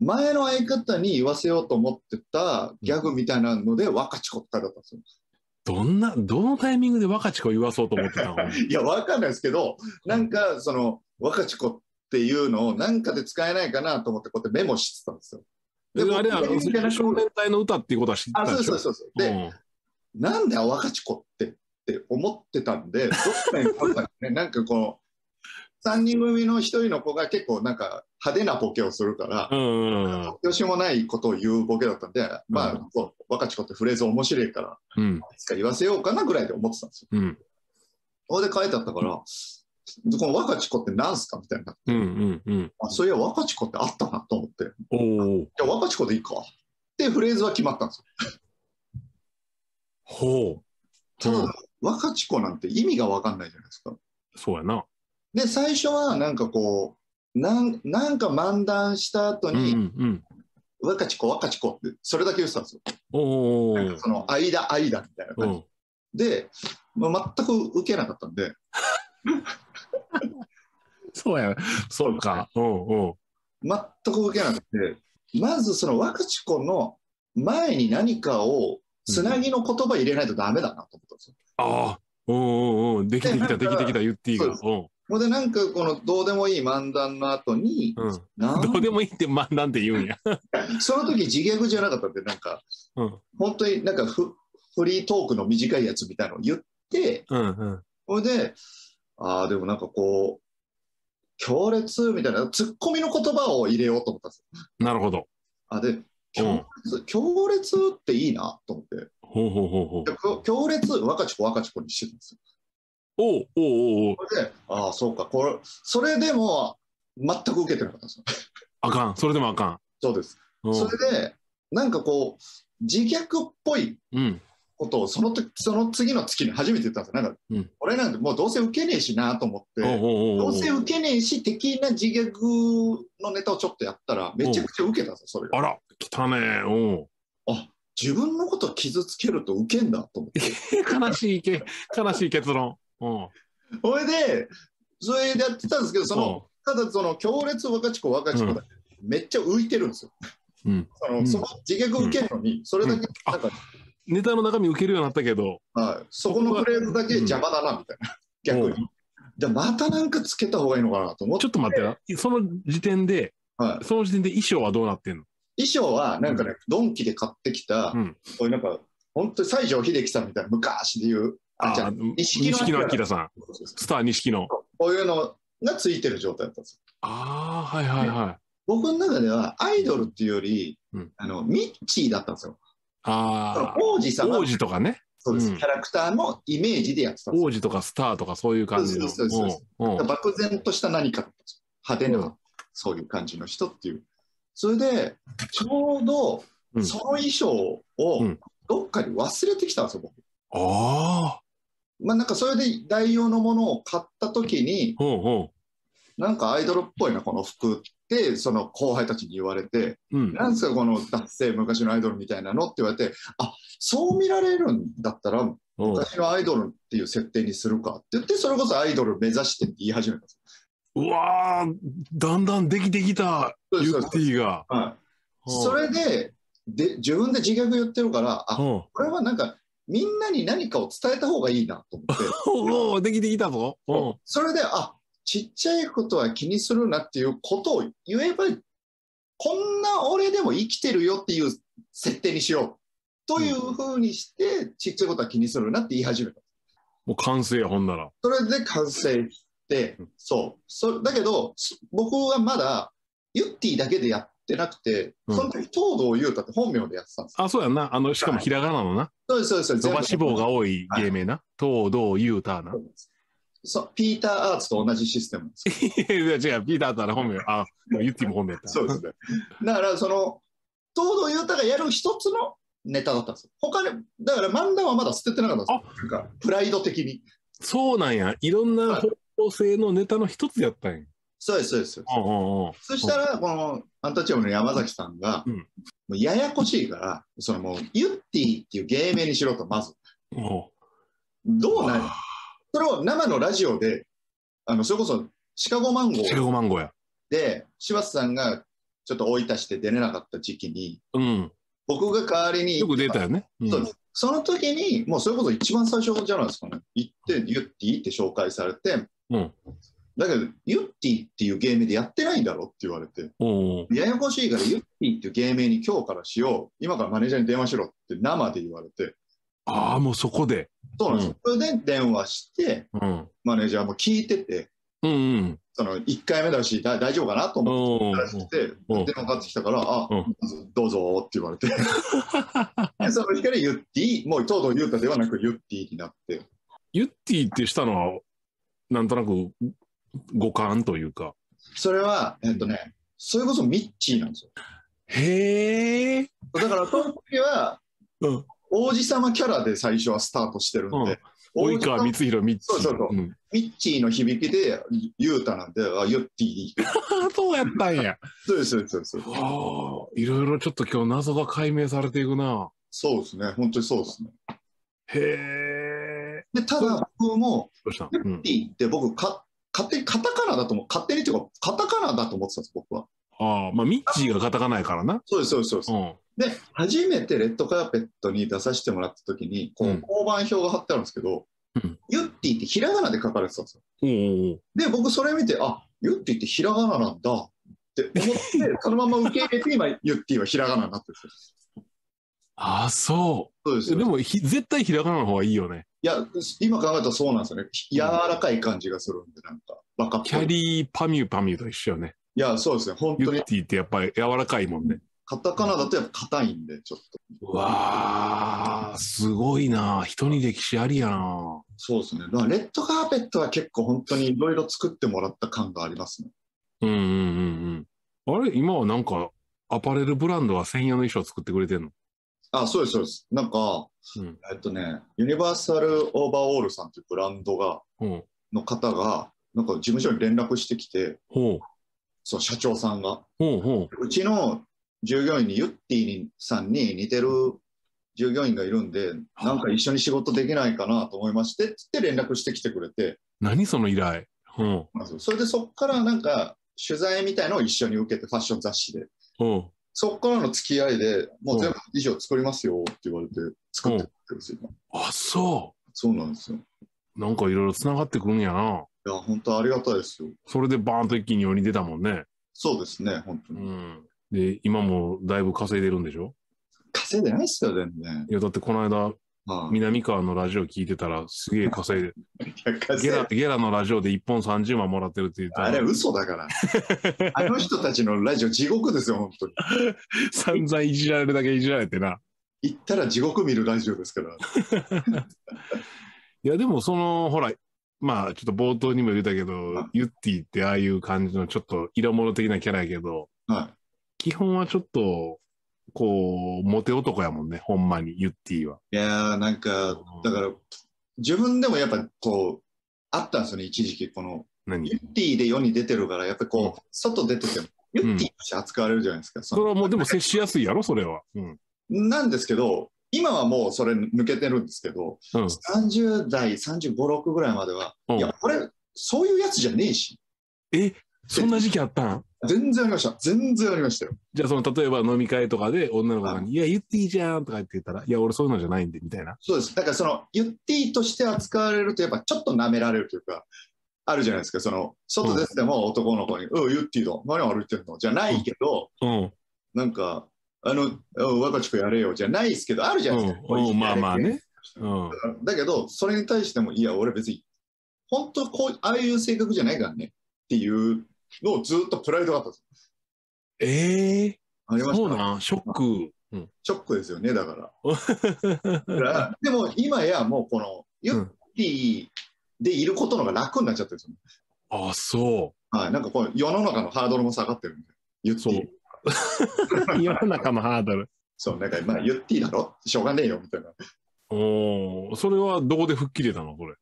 Speaker 2: 前の相方に言わせようと思ってたギャグみたいなので、若ちこって書いてあったんですよ。
Speaker 1: どんな、どのタイミングで若ち子言わそうと思ってたの？
Speaker 2: いや、わかんないですけど、なんかその若ちこっていうのをなんかで使えないかなと思ってこうやってメモしてたんですよ。
Speaker 1: であれは少年隊の歌っていうことは知って
Speaker 2: あ、
Speaker 1: たでしょ？
Speaker 2: そうですそうですそうです。で、なんで若ちこってって思ってたんで、どっかにね、なんかこの、3人組の1人の子が結構なんか派手なボケをするから
Speaker 1: う、ん
Speaker 2: よしもないことを言うボケだったんで、ま
Speaker 1: う
Speaker 2: あ、そう若ちこってフレーズ面白いから、
Speaker 1: うん
Speaker 2: いつか言わせようかなぐらいで思ってたんですよ。
Speaker 1: うん
Speaker 2: それで書いてあったから、この若ちこって何すかみたいな。
Speaker 1: うんうんうん
Speaker 2: あそういや、若ちこってあったなと思って、じゃあ若ちこでいいか。ってフレーズは決まったんですよ。
Speaker 1: ほう
Speaker 2: ただ、
Speaker 1: うん
Speaker 2: 若ちこなんて意味が分かんないじゃないですか。
Speaker 1: そうやな
Speaker 2: で、最初はなんかこう、なんなんか漫談した後
Speaker 1: うんう
Speaker 2: に、
Speaker 1: んうん。
Speaker 2: 若ちこ、若ちこって、それだけ言ってたんですよ。
Speaker 1: お
Speaker 2: その、間、間みたいな
Speaker 1: う
Speaker 2: 感じ。
Speaker 1: ん
Speaker 2: で、まあ、全く受けなかったんで、
Speaker 1: そうや。そうか。うんう。ん
Speaker 2: 全く受けなくて、まずその若ちこの前に何かを、つなぎの言葉入れないとダメだなと思ったんですよ。
Speaker 1: ああうんうんう。んできてきた
Speaker 2: で
Speaker 1: きてきた。言っていいが
Speaker 2: ほんで、なんかこのどうでもいい漫談の後に、
Speaker 1: うん。どうでもいいって漫談って言うんや。
Speaker 2: その時自虐じゃなかったんで、なんか、
Speaker 1: うん。
Speaker 2: 本当になんかフフリートークの短いやつみたいなのを言って、
Speaker 1: うんうん。
Speaker 2: それで、ああ、でもなんかこう、強烈みたいな、ツッコミの言葉を入れようと思ったんですよ。
Speaker 1: なるほど。
Speaker 2: あで強烈、強烈っていいなと思って、
Speaker 1: ほうほうほうほう。
Speaker 2: で強強烈、若ちこ若ちこにしてたんですよ。
Speaker 1: おうおうおうおう。
Speaker 2: それで、ああ、そうか、これ、それでも全く受けてなかったんですよ。
Speaker 1: あかん。それでもあかん。
Speaker 2: そうです。
Speaker 1: うん。
Speaker 2: それで、なんかこう、自虐っぽい
Speaker 1: うん。
Speaker 2: ことをその時その次の月に初めて言ったんですよ。なんか、
Speaker 1: うん。
Speaker 2: 俺なんてもうどうせ受けねえしなと思って、どうせ受けねえし的な自虐のネタをちょっとやったらめちゃくちゃ受けたんですよ、それが。
Speaker 1: あら来たねおう。
Speaker 2: あ自分のこと傷つけると受けんだと思って。
Speaker 1: 悲しいけ悲しい結論うん
Speaker 2: それで、それでやってたんですけど、その、ただその強烈若ち子若ち子だけめっちゃ浮いてるんですよ。
Speaker 1: うん。
Speaker 2: その
Speaker 1: うん。
Speaker 2: その自虐受けるのに、それだけなんか、
Speaker 1: ネタの中身受けるようになったけど。
Speaker 2: はい、そこのフレーズだけ邪魔だなみたいな、逆に。じゃあまたなんかつけた方がいいのかなと思って。
Speaker 1: ちょっと待ってな。その時点で
Speaker 2: はい、
Speaker 1: その時点で衣装はどうなってんの？
Speaker 2: 衣装はなんかね、ドンキで買ってきた、
Speaker 1: うん。
Speaker 2: こういうなんか、本当に西城秀樹さんみたいな昔でいう、あ、じゃあ、錦
Speaker 1: 錦
Speaker 2: 野明
Speaker 1: さん。スター錦野。
Speaker 2: こういうのがついてる状態だったんですよ。
Speaker 1: ああはいはいはい。
Speaker 2: 僕の中ではアイドルっていうより、
Speaker 1: うん。
Speaker 2: あのミッチーだったんですよ。
Speaker 1: あ
Speaker 2: 王子様
Speaker 1: あ王子とかね。
Speaker 2: そうです、
Speaker 1: うん。
Speaker 2: キャラクターのイメージでやってたんですよ。
Speaker 1: 王子とかスターとかそういう感じの。
Speaker 2: そうですそうです漠然とした何か派手な、
Speaker 1: うん
Speaker 2: そういう感じの人っていう。それで、ちょうど
Speaker 1: うん。
Speaker 2: その衣装
Speaker 1: う
Speaker 2: を
Speaker 1: ん。
Speaker 2: どっかに忘れてきたんですよ、僕。
Speaker 1: ああ。
Speaker 2: まあなんかそれで代用のものを買った時に、
Speaker 1: ほうほ
Speaker 2: なんかアイドルっぽいな、この服って、その後輩たちに言われて、
Speaker 1: う。うん。
Speaker 2: なんですか、この脱製昔のアイドルみたいなのって言われて、あそう見られるんだったら、
Speaker 1: うん
Speaker 2: 昔のアイドルっていう設定にするかって言って、それこそアイドル目指してって言い始めたんです
Speaker 1: うわーだんだんできてきた、ユッティが。
Speaker 2: はい、それでで、自分で自虐言ってるから、あ
Speaker 1: うん。
Speaker 2: これはなんか、みんなに何かを伝えた方がいいなと思って、
Speaker 1: おお、できてきたぞ。うん。
Speaker 2: それで、あちっちゃいことは気にするなっていうことを言えば、こんな俺でも生きてるよっていう設定にしようというふうにして、ちっちゃいことは気にするなって言い始めた。
Speaker 1: もう完成や、ほんなら。
Speaker 2: それで完成して
Speaker 1: うん、
Speaker 2: そうそ。だけど、す僕はまだ、ユッティだけでやってなくて、
Speaker 1: うん
Speaker 2: その時、東堂優太って本名でやってたんですよ。
Speaker 1: あ、そうやんな。あの、しかもひらがなのな。
Speaker 2: そうです、そうです。
Speaker 1: 伸ばし棒が
Speaker 2: 多
Speaker 1: 多い芸名な。東堂ユーターな。
Speaker 2: そう、ピーターアーツと同じシステムです。
Speaker 1: いや違う、ピーターだったら本名。あ、ユッティも本名やった。
Speaker 2: そうですね。だから、その、東堂優太がやる一つのネタだったんですよ。他に、だから漫談はまだ捨ててなかったんですよ。プライド的に。
Speaker 1: そうなんや。いろんな方向性のネタの一つやったんや。
Speaker 2: そうです、そうです。そしたら、このアンタッチャブルの山崎さんが、
Speaker 1: うん
Speaker 2: もうややこしいから、そのもう、ユッティっていう芸名にしろと、まず。
Speaker 1: お
Speaker 2: どうなる？それを生のラジオで、あのそれこそシカゴマンゴ
Speaker 1: シカ
Speaker 2: ー
Speaker 1: ゴマンゴーや。
Speaker 2: で、柴田さんがちょっと追い足して出れなかった時期に、
Speaker 1: うん。
Speaker 2: 僕が代わりに
Speaker 1: よく出たよね。うん
Speaker 2: そうですその時に、もうそれこそ一番最初じゃないですかね、行って、ユッティって紹介されて、
Speaker 1: うん。
Speaker 2: だけど、ユッティっていう芸名でやってないんだろって言われて、
Speaker 1: お
Speaker 2: ややこしいからユッティっていう芸名に今日からしよう、今からマネージャーに電話しろって生で言われて、
Speaker 1: ああ、もうそこで。
Speaker 2: そうなんです。よ。それで電話して、
Speaker 1: うん。
Speaker 2: マネージャーも聞いてて、
Speaker 1: うんうん。
Speaker 2: その1回目だしだ大丈夫かなと思って電話かかってきたから、あ、
Speaker 1: うん。
Speaker 2: どうぞって言われて、でその光ユッティ、もう東堂優太ではなくユッティになって、
Speaker 1: ユッティってしたのは、なんとなく五感というか。
Speaker 2: それは、えっとね、それこそミッチーなんですよ。
Speaker 1: へえ。
Speaker 2: だから、その時は、
Speaker 1: うん。
Speaker 2: 王子様キャラで最初はスタートしてるんで、
Speaker 1: うん及川光弘ミッチー。
Speaker 2: そうそうそう
Speaker 1: うん
Speaker 2: ミッチーの響きでユータなんで、あユッティ。
Speaker 1: あ そうやったんや。
Speaker 2: そうです、そうです、そうです。
Speaker 1: はあ、いろいろちょっと今日謎が解明されていくな。
Speaker 2: そうですね、本当にそうですね。
Speaker 1: へえ。
Speaker 2: で、ただ僕も、
Speaker 1: どうした？
Speaker 2: ユッ
Speaker 1: うん。
Speaker 2: ティって僕か、勝手にカタカナだと思う、勝手にっていうか、カタカナだと思ってたんです、僕は。
Speaker 1: ああ、まあ、ミッチーがカタカナやからな。
Speaker 2: そうです、そうです、そうです。
Speaker 1: うん。
Speaker 2: で、初めてレッドカーペットに出させてもらった時に、こう交番表が貼ってあるんですけど、
Speaker 1: うん
Speaker 2: ユッティってひらがなで書かれてたんですよ。
Speaker 1: おうおう
Speaker 2: で、僕それ見て、あ、ユッティってひらがななんだって思って、そのまま受け入れて、今、ユッティはひらがなになってるんですよ。
Speaker 1: ああ、そ
Speaker 2: そうです
Speaker 1: う。でも、ひ絶対ひらがなの方がいいよね。
Speaker 2: いや、今考えたらそうなんですよね。柔らかい感じがするんで、なんか、バカっぽい。
Speaker 1: キャリーパミュパミュと一緒よね。
Speaker 2: いや、そうですね。本当に
Speaker 1: ユッ、ティってやっぱり柔らかいもんね。
Speaker 2: カタカナだとやっぱ硬いんで、ちょっと。
Speaker 1: うわあ、すごいな。人に歴史ありやな。
Speaker 2: そうですね。だからレッドカーペットは結構本当にいろいろ作ってもらった感がありますね。
Speaker 1: うんうんうんうん。あれ今はなんか、アパレルブランドは専用の衣装作ってくれてんの？
Speaker 2: あ、そうです、そうです。なんか、
Speaker 1: うん。
Speaker 2: えっとね、ユニバーサルオーバーオールさんというブランドが、
Speaker 1: うん。
Speaker 2: の方が、なんか事務所に連絡してきて、
Speaker 1: ほう。
Speaker 2: そう、社長さんが、
Speaker 1: ほうほ
Speaker 2: うちの従業員にユッティさんに似てる従業員がいるんで、なんか一緒に仕事できないかなと思いまして、つって連絡してきてくれて、
Speaker 1: う。何その依頼うん。
Speaker 2: それでそっからなんか取材みたいのを一緒に受けて、ファッション雑誌で。
Speaker 1: うん。
Speaker 2: そっからの付き合いで、もう全部衣装作りますよって言われて、作ってるんですよ。今
Speaker 1: あ、そ
Speaker 2: そうなんですよ。
Speaker 1: う。なんかいろいろ繋がってくるんやな。
Speaker 2: いや、本当ありがたいですよ。
Speaker 1: それでバーンと一気に世に出たもんね。
Speaker 2: そうですね、本当
Speaker 1: う
Speaker 2: に。
Speaker 1: ん。で、今もだいぶ稼いでるんでしょ？
Speaker 2: 稼いでないっすよ、全然。
Speaker 1: いや、だってこの間、
Speaker 2: はい
Speaker 1: 南川のラジオ聞いてたら、すげえ稼いで、ゲラ、ゲラのラジオで1本30万もらってるって言った
Speaker 2: あれ
Speaker 1: ら、
Speaker 2: 嘘だから。あの人たちのラジオ地獄ですよ、本当に。
Speaker 1: 散々いじられるだけいじられてな。
Speaker 2: 行ったら地獄見るラジオですから。
Speaker 1: いや、でもその、ほら、まあ、ちょっと冒頭にも言ったけど、ユッティってああいう感じのちょっと色物的なキャラやけど、
Speaker 2: は
Speaker 1: 基本はちょっと構、モテ男やもんね、ほんまに、ユッティは。
Speaker 2: いやーなんか、だから、自分でもやっぱこう、あったんですよね、一時期。この、
Speaker 1: 何？
Speaker 2: ユッティで世に出てるから、やっぱりこう、
Speaker 1: うん
Speaker 2: 外出てても、ユッティとして扱われるじゃないですか。そ
Speaker 1: れはもうでも接しやすいやろ、それは。うん。
Speaker 2: なんですけど、今はもうそれ抜けてるんですけど、
Speaker 1: うん。
Speaker 2: 30代、35、6ぐらいまでは、
Speaker 1: うん
Speaker 2: いや、これ、そういうやつじゃねえし、
Speaker 1: え、そんな時期あったん？
Speaker 2: 全然ありました。全然ありましたよ。
Speaker 1: じゃあ、その、例えば飲み会とかで女の子が、
Speaker 2: はい
Speaker 1: いや、ユッティじゃんとか言って言ったら、いや、俺そういうのじゃないんで、みたいな。
Speaker 2: そうです。だからその、ユッティとして扱われると、やっぱちょっと舐められるというか、あるじゃないですか。その、外出ても男の子に、うん、ユッティだ。何歩いてんの？じゃないけど、
Speaker 1: うん。
Speaker 2: なんか、あの、うん若ち子やれよ。じゃないですけど、あるじゃないですか。
Speaker 1: うんうんまあまあね。
Speaker 2: う
Speaker 1: うん。
Speaker 2: だけど、それに対しても、いや、俺別に、本当こう、ああいう性格じゃないからねっていうのをずっとプライドがあったんです
Speaker 1: ええ
Speaker 2: ありました。
Speaker 1: そうなん、ショック。うん。
Speaker 2: ショックですよね、だから。だからでも、今やもうこの、ユッティでいることの方が楽になっちゃってるんですよ。
Speaker 1: あ、そ
Speaker 2: はい。なんかこう、世の中のハードルも下がってるんで。ユッティ。
Speaker 1: う。世の中のハードル。
Speaker 2: そう、なんか、まあ、ユッティだろ？しょうがねえよ、みたいな。
Speaker 1: おお、それはどこで吹っ切れたのこれ？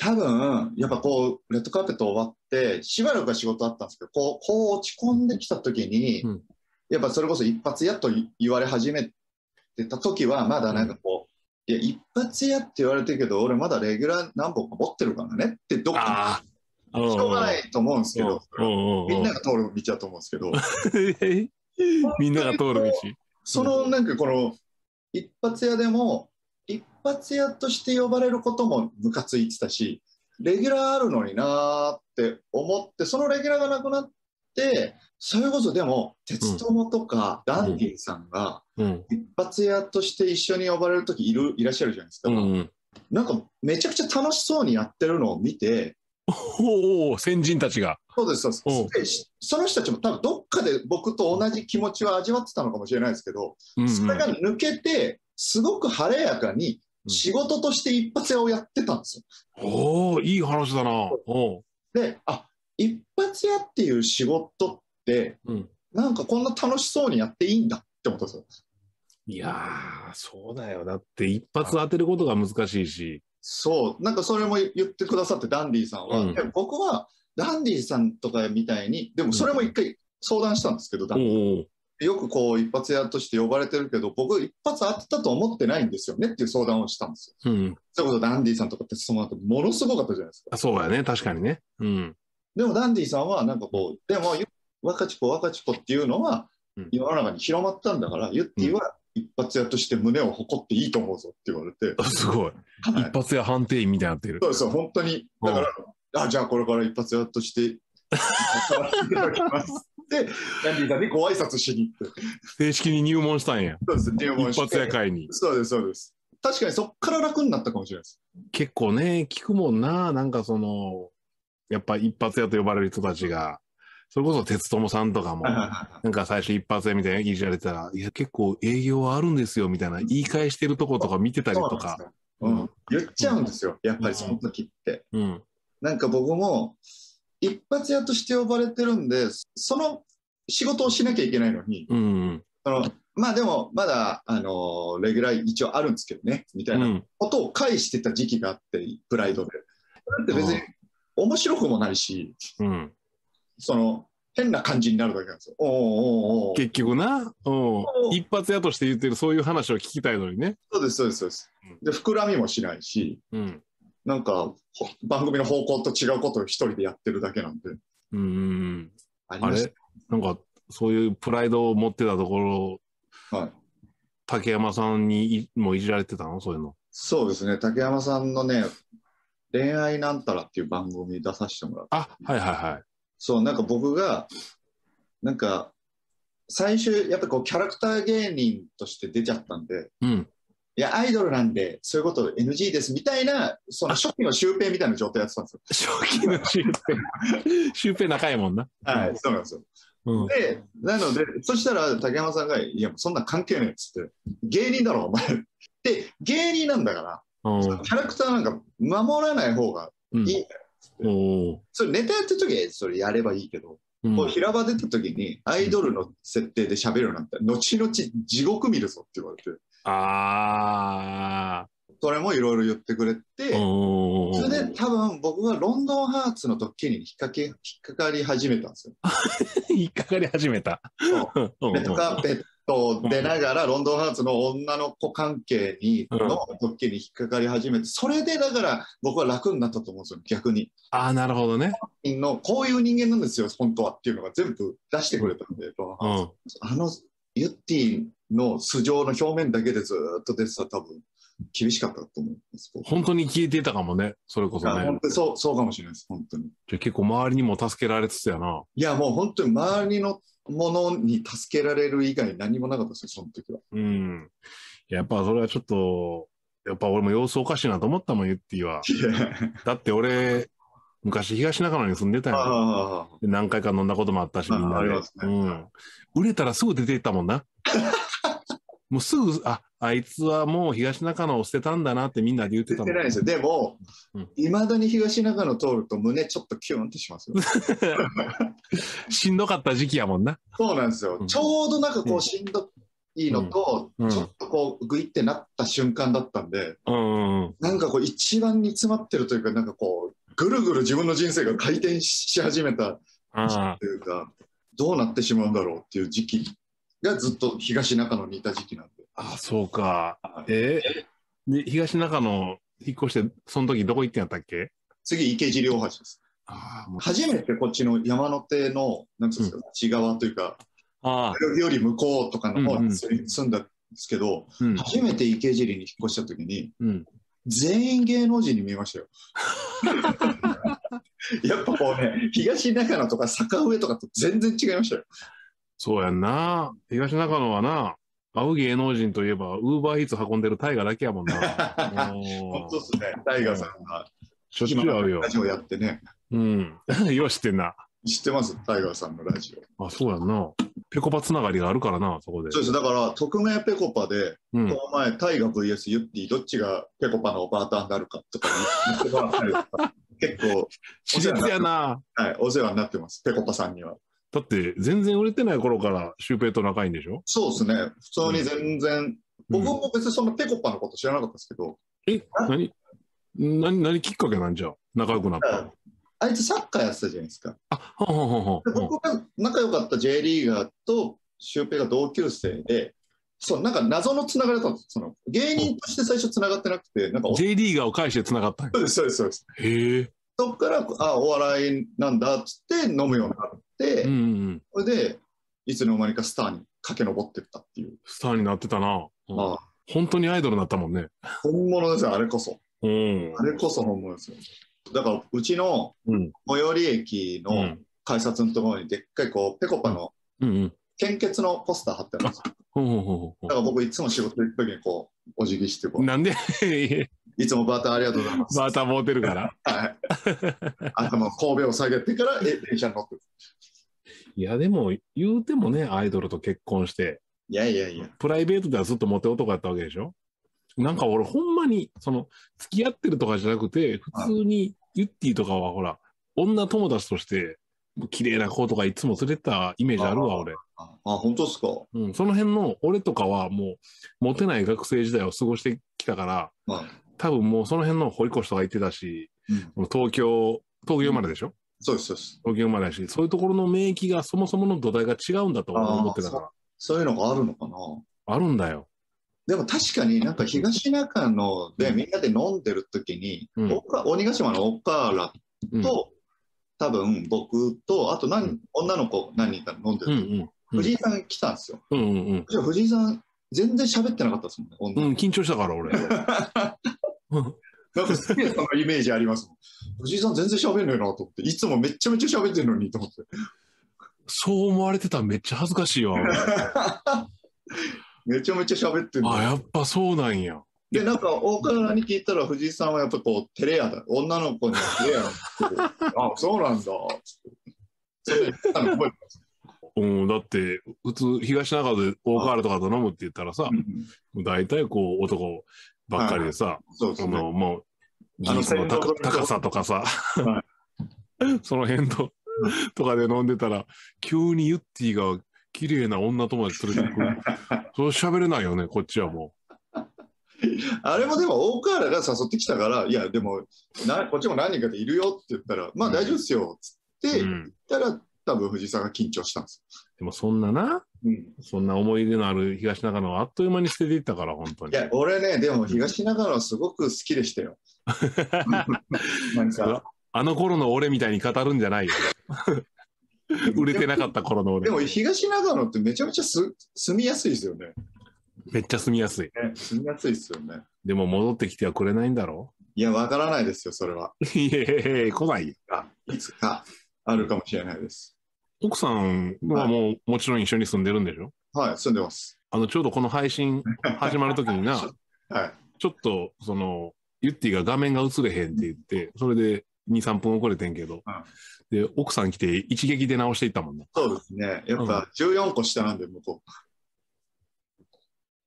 Speaker 2: 多分、やっぱこう、レッドカーペット終わって、しばらくは仕事あったんですけど、こう、こう落ち込んできた時に、
Speaker 1: うん。
Speaker 2: やっぱそれこそ一発屋と言われ始めてた時は、まだなんかこう、いや、一発屋って言われてるけど、俺まだレギュラー何本か持ってるからねって、どっか
Speaker 1: ああ。
Speaker 2: しょうがないと思うんですけど、
Speaker 1: うんうんうん。
Speaker 2: みんなが通る道だと思うんですけど、
Speaker 1: みんなが通る道？
Speaker 2: そのなんかこの一発屋でも一発屋として呼ばれることもムカついてたしレギュラーあるのになーって思ってそのレギュラーがなくなってそれこそでも鉄友とかダンディさんが
Speaker 1: うん。
Speaker 2: 一発屋として一緒に呼ばれる時いるいらっしゃるじゃないですか、
Speaker 1: うんうん。
Speaker 2: なんかめちゃくちゃ楽しそうにやってるのを見て
Speaker 1: おお、先人たちが。
Speaker 2: そうですそう
Speaker 1: うん
Speaker 2: ですでその人たちも多分どっかで僕と同じ気持ちを味わってたのかもしれないですけど、
Speaker 1: うんうん
Speaker 2: それが抜けて、すごく晴れやかに仕事として一発屋をやってたんですよ。
Speaker 1: おお、いい話だな。お
Speaker 2: で、あ一発屋っていう仕事って、
Speaker 1: うん
Speaker 2: なんかこんな楽しそうにやっていいんだって思ったんですよ。
Speaker 1: いやー、そうだよ。だって一発当てることが難しいし。
Speaker 2: そう、なんかそれも言ってくださって、ダンディさんは。
Speaker 1: うん
Speaker 2: でも僕は、ダンディさんとかみたいに、でもそれも一回相談したんですけど、ダンディ
Speaker 1: おお。
Speaker 2: よくこう一発屋として呼ばれてるけど、僕一発当てたと思ってないんですよねっていう相談をしたんですよ。
Speaker 1: うん。
Speaker 2: それこそダンディさんとか鉄友なんてものすごかったじゃないですか。
Speaker 1: あそうやね。確かにね。うん。
Speaker 2: でもダンディさんはなんかこう、でも若ち子若ち子っていうのは
Speaker 1: うん
Speaker 2: 世の中に広まったんだから、ユッティは一発屋として胸を誇っていいと思うぞって言われて、
Speaker 1: あすごい。
Speaker 2: はい
Speaker 1: 一発や判定員みたいになってる
Speaker 2: そ。うですよ、本当に。だから、あ、じゃあこれから一発屋として いただきますって、ダンディさんにご挨拶しに行って、
Speaker 1: 正式に入門したんや。
Speaker 2: そうです、入門して
Speaker 1: 一発や会に。
Speaker 2: そうです、そうです。確かにそっから楽になったかもしれないです。
Speaker 1: 結構ね、聞くもんな。なんかその、やっぱ一発屋と呼ばれる人たちが、それこそ鉄友さんとかも、なんか最初一発屋みたいないじられてたら、いや結構営業はあるんですよみたいな言い返してるとことか見てたりとか。
Speaker 2: うん、言っちゃうんですよ、やっぱりその時って。
Speaker 1: うん。
Speaker 2: なんか僕も、一発屋として呼ばれてるんで、その仕事をしなきゃいけないのに、
Speaker 1: うんうん。
Speaker 2: そのまあでも、まだ、あのレギュラー一応あるんですけどね、みたいな
Speaker 1: うん。
Speaker 2: ことを返してた時期があって、プライドで。それって別に面白くもないし、
Speaker 1: うん。
Speaker 2: その変な感じになるだけなんですよ。おーお
Speaker 1: 結局な、うん。一発屋として言ってるそういう話を聞きたいのにね。
Speaker 2: そうです、そうです、そうです。で、膨らみもしないし、
Speaker 1: うん。
Speaker 2: なんかほ番組の方向と違うことを一人でやってるだけなんで。
Speaker 1: うんうんうん。あ
Speaker 2: ありました
Speaker 1: れ？なんか、そういうプライドを持ってたところ、
Speaker 2: はい、
Speaker 1: 竹山さんにいもいじられてたの？そういうの。
Speaker 2: そうですね、竹山さんのね、恋愛なんたらっていう番組に出させてもらって、
Speaker 1: あ、はいはいはい。
Speaker 2: そう、なんか僕が、なんか、最初、やっぱこう、キャラクター芸人として出ちゃったんで、
Speaker 1: うん。
Speaker 2: いや、アイドルなんで、そういうこと NG ですみたいな、その初期のシュウペイみたいな状態やってたんですよ。
Speaker 1: 初期のシュウペイ。シュウペイ仲いいもんな。
Speaker 2: はい、そうなんですよ。
Speaker 1: うん。
Speaker 2: で、なので、そしたら竹山さんが、いや、そんな関係ないっつって、芸人だろ、お前。で、芸人なんだから、
Speaker 1: うん。
Speaker 2: キャラクターなんか守らない方が
Speaker 1: うん
Speaker 2: いいんだよ。
Speaker 1: おー
Speaker 2: それネタやってる時はそれやればいいけど、
Speaker 1: うん
Speaker 2: こう平場出た時にアイドルの設定で喋るなったら、後々地獄見るぞって言われて、
Speaker 1: あ
Speaker 2: それもいろいろ言ってくれて。それで多分僕がロンドンハーツのドッキリに引っ掛け、引っかかり始めたんですよ。
Speaker 1: 引っかかり始めた。
Speaker 2: そう
Speaker 1: うん
Speaker 2: レッドカーペット出ながら、ロンドンハーツの女の子関係に
Speaker 1: うん
Speaker 2: のドッキリに引っかかり始めて、それでだから僕は楽になったと思うんですよ、逆に。
Speaker 1: ああ、なるほどね。
Speaker 2: のこういう人間なんですよ、本当はっていうのが全部出してくれたんで、ロンドンハーツ
Speaker 1: うん。
Speaker 2: あのユッティの素性の表面だけでずーっと出てたら多分厳しかったと思います。僕
Speaker 1: 本当に消えていたかもね。それこそね。
Speaker 2: 当にそうそうかもしれないです、本当に。
Speaker 1: じゃあ結構周りにも助けられつつやな。
Speaker 2: いや、もう本当に周りのものに助けられる以外何もなかったですよ、その時は。
Speaker 1: うん。やっぱそれはちょっと、やっぱ俺も様子おかしいなと思ったもん、ユッティは。だって俺、昔東中野に住んでたんよ。何回か飲んだこともあったし、
Speaker 2: あ
Speaker 1: みんなで。
Speaker 2: ね
Speaker 1: うん。売れたらすぐ出ていったもんな。もうすぐ、あ、あいつはもう東中野を捨てたんだなってみんなで言ってたもん
Speaker 2: 出てないんですよ。でも
Speaker 1: うん、
Speaker 2: いま、だに東中野通ると胸ちょっとキュンってしますよ。
Speaker 1: しんどかった時期やもんな。
Speaker 2: そうなんですよ。
Speaker 1: うん
Speaker 2: ちょうどなんかこ
Speaker 1: う
Speaker 2: しんどいのと、
Speaker 1: うんうん
Speaker 2: ちょっとこうグイってなった瞬間だったんで、
Speaker 1: うん。
Speaker 2: なんかこう一番煮詰まってるというか、なんかこう、ぐるぐる自分の人生が回転し始めた
Speaker 1: あ
Speaker 2: というか、どうなってしまうんだろうっていう時期がずっと東中野にいた時期なんで。
Speaker 1: あ、そうか。えーで、東中野引っ越して、その時どこ行ってんやったっけ？
Speaker 2: 次、池尻大橋です。
Speaker 1: あーもう
Speaker 2: 初めてこっちの山手の、なんつうんですか、内側というか、
Speaker 1: あ
Speaker 2: より向こうとかの方
Speaker 1: うんうん
Speaker 2: に住んだんですけど、
Speaker 1: ー、うん。
Speaker 2: 初めて池尻に引っ越した時に、
Speaker 1: うん。
Speaker 2: 全員芸能人に見えましたよ。やっぱこうね、東中野とか坂上とかと全然違いましたよ。
Speaker 1: そうやんな。東中野はな、会う芸能人といえば、ウーバーイーツ運んでるタイガだけやもんな。
Speaker 2: 本当ですね、タイガーさんが
Speaker 1: しょっちゅう会うよ
Speaker 2: ラ。ジオやってね、
Speaker 1: うん。よう知ってんな。
Speaker 2: 知ってます、タイガーさんのラジオ。
Speaker 1: あ、そうやんな。ペコパつながりがあるからな、そこで
Speaker 2: そう。です、だから、匿名ペコパで、
Speaker 1: うん。
Speaker 2: この前、タイガ VS ユッティ、どっちがペコパのオパーターになるかとか言ってもらったりとか、結構、
Speaker 1: 自然やな。
Speaker 2: はい、お世話になってます、ペコパさんには。
Speaker 1: だって、全然売れてない頃からシュウペイと仲いいんでしょ？
Speaker 2: そうですね、普通に全然、僕も別にそんなペコパのこと知らなかったですけど、
Speaker 1: え、何？何、何きっかけなんじゃ仲良くなったの？
Speaker 2: あいつサッカーやってたじゃないですか。
Speaker 1: あ、はんはんはんはん
Speaker 2: で僕が仲良かった J リーガーとシュウペイが同級生で、そう、なんか謎のつながりだったんですその芸人として最初つながってなくて、なんか、
Speaker 1: J リーガーを介して繋がった
Speaker 2: そうです、そうです。
Speaker 1: へえ。
Speaker 2: そこから、あ、お笑いなんだっつって飲むようになって、
Speaker 1: うんうん。
Speaker 2: それで、いつの間にかスターに駆け上ってったっていう。
Speaker 1: スターになってたな。うん
Speaker 2: まあ、
Speaker 1: 本当にアイドルになったもんね。
Speaker 2: 本物ですよ、あれこそ。
Speaker 1: うん。
Speaker 2: あれこそ本物ですよ。だから、うちの
Speaker 1: うん。
Speaker 2: 最寄り駅の
Speaker 1: うん。
Speaker 2: 改札のところにでっかいこう、ペコパの。献血のポスター貼ってあるんですよ。
Speaker 1: ほうほう
Speaker 2: だから僕いつも仕事行くときにこう、お辞儀してこう、
Speaker 1: なんで？
Speaker 2: いつもバーターありがとうございます。
Speaker 1: バーター持ってるから。
Speaker 2: はい。頭、神戸を下げてから、え、電車に乗ってる。
Speaker 1: いや、でも、言うてもね、アイドルと結婚して、
Speaker 2: いやいやいや。
Speaker 1: プライベートではずっとモテ男やったわけでしょ？なんか俺、ほんまに、その、付き合ってるとかじゃなくて、普通に、ユッティとかはほら、女友達として、綺麗な子とかいつも連れてたイメージあるわ、俺。
Speaker 2: あ、あ本当ですか？
Speaker 1: うん、その辺の俺とかはもう、モテない学生時代を過ごしてきたから、
Speaker 2: はい。
Speaker 1: 多分もうその辺の堀越とか行ってたし、
Speaker 2: うん、
Speaker 1: 東京、東京生まれでしょ、
Speaker 2: そうです、そうです。
Speaker 1: 東京生まれだし、そういうところの免疫がそもそもの土台が違うんだと思ってたから。
Speaker 2: そういうのがあるのかな？
Speaker 1: あるんだよ。
Speaker 2: でも確かになんか東中野でみんなで飲んでる時に、
Speaker 1: うん
Speaker 2: 鬼ヶ島の岡原
Speaker 1: うん。
Speaker 2: と、多分僕と、あと何、
Speaker 1: うん
Speaker 2: 女の子何人か飲んでる時、
Speaker 1: うんうん。うん
Speaker 2: 藤井さん来たんですよ。
Speaker 1: うんうん
Speaker 2: じゃあ藤井さん、全然喋ってなかったですもんね、
Speaker 1: うん、緊張したから俺。うん
Speaker 2: なんかすげえそのイメージありますもん。藤井さん全然喋んねえなと思って、いつもめっちゃめちゃ喋ってるのにと思って。
Speaker 1: そう思われてたらめっちゃ恥ずかしいわ。俺
Speaker 2: めちゃめちゃ喋ってるの
Speaker 1: あ、やっぱそうなんや。
Speaker 2: で、なんか大河原に聞いたら藤井さんはやっぱこう、照れ屋だ。女の子には照れ屋 あ、そうなんだ。つって。それ言ったの覚えてます。
Speaker 1: うん、だって、普通、東中野で大河原とかと飲むって言ったらさ
Speaker 2: う、ん
Speaker 1: 大体こう、男ばっかりでさ、あ
Speaker 2: そうですね。
Speaker 1: の、もう、
Speaker 2: あの
Speaker 1: 技術の高さとかさ
Speaker 2: は、
Speaker 1: その辺ととかで飲んでたら、急にユッティが綺麗な女友達連れてくる。そう喋れないよね、こっちはも
Speaker 2: あれもでも大河原が誘ってきたから、いや、でもな、こっちも何人かでいるよって言ったら、まあ大丈夫ですよ、つ
Speaker 1: う。
Speaker 2: って言っ
Speaker 1: うん。
Speaker 2: たら、多分藤井さんが緊張したんです
Speaker 1: でもそんなな、
Speaker 2: よ。うん
Speaker 1: そんな思い出のある東中野はあっという間に捨てていったから、本当に
Speaker 2: い。や、俺ね、でも東長野はすごく好きでしたよ。なんか、
Speaker 1: あの頃の俺みたいに語るんじゃないよ。売れてなかった頃の俺。
Speaker 2: でも東長野ってめちゃめちゃす住みやすいですよね。
Speaker 1: めっちゃ住みやすい。
Speaker 2: ね住みやすいですよね。
Speaker 1: でも戻ってきてはくれないんだろ
Speaker 2: いや、わからないですよ、それは。
Speaker 1: いえいえ、来ないよ。
Speaker 2: あいつかあるかもしれないです。
Speaker 1: 奥さんはもうもちろん一緒に住んでるんでしょ？
Speaker 2: はい、住んでます。
Speaker 1: あの、ちょうどこの配信 始まるときにな、
Speaker 2: はい。
Speaker 1: ちょっと、その、ユッティが画面が映れへんって言って、それで2、3分遅れてんけど、で、奥さん来て一撃で直していったもんな。
Speaker 2: そうですね。やっぱ14個下なんで、向こ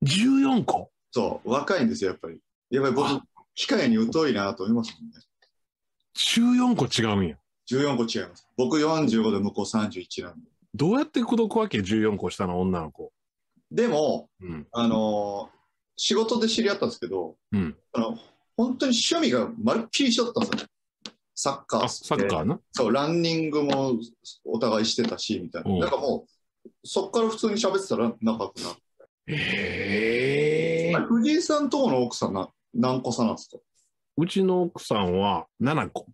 Speaker 2: う。
Speaker 1: 14個？
Speaker 2: そう、若いんですよ、やっぱり。やっぱり僕
Speaker 1: あ、
Speaker 2: 機械に疎いなと思いますもんね。
Speaker 1: 14個違うんや。
Speaker 2: 14個違います。僕45で向こう31なんで。
Speaker 1: どうやって口説くわけ ?14 個下の女の子。
Speaker 2: でも、
Speaker 1: うん。
Speaker 2: あのー仕事で知り合ったんですけど、
Speaker 1: うん。
Speaker 2: あの本当に趣味がまるっきり一緒だったんですよ。サッカー
Speaker 1: あ、サッカーな。
Speaker 2: そう、ランニングもお互いしてたし、みたいな。
Speaker 1: うん
Speaker 2: なんかもう、そっから普通に喋ってたら仲良くなって。
Speaker 1: へえ。
Speaker 2: 藤井さんとこの奥さんな何個差なんですか？
Speaker 1: うちの奥さんは7個。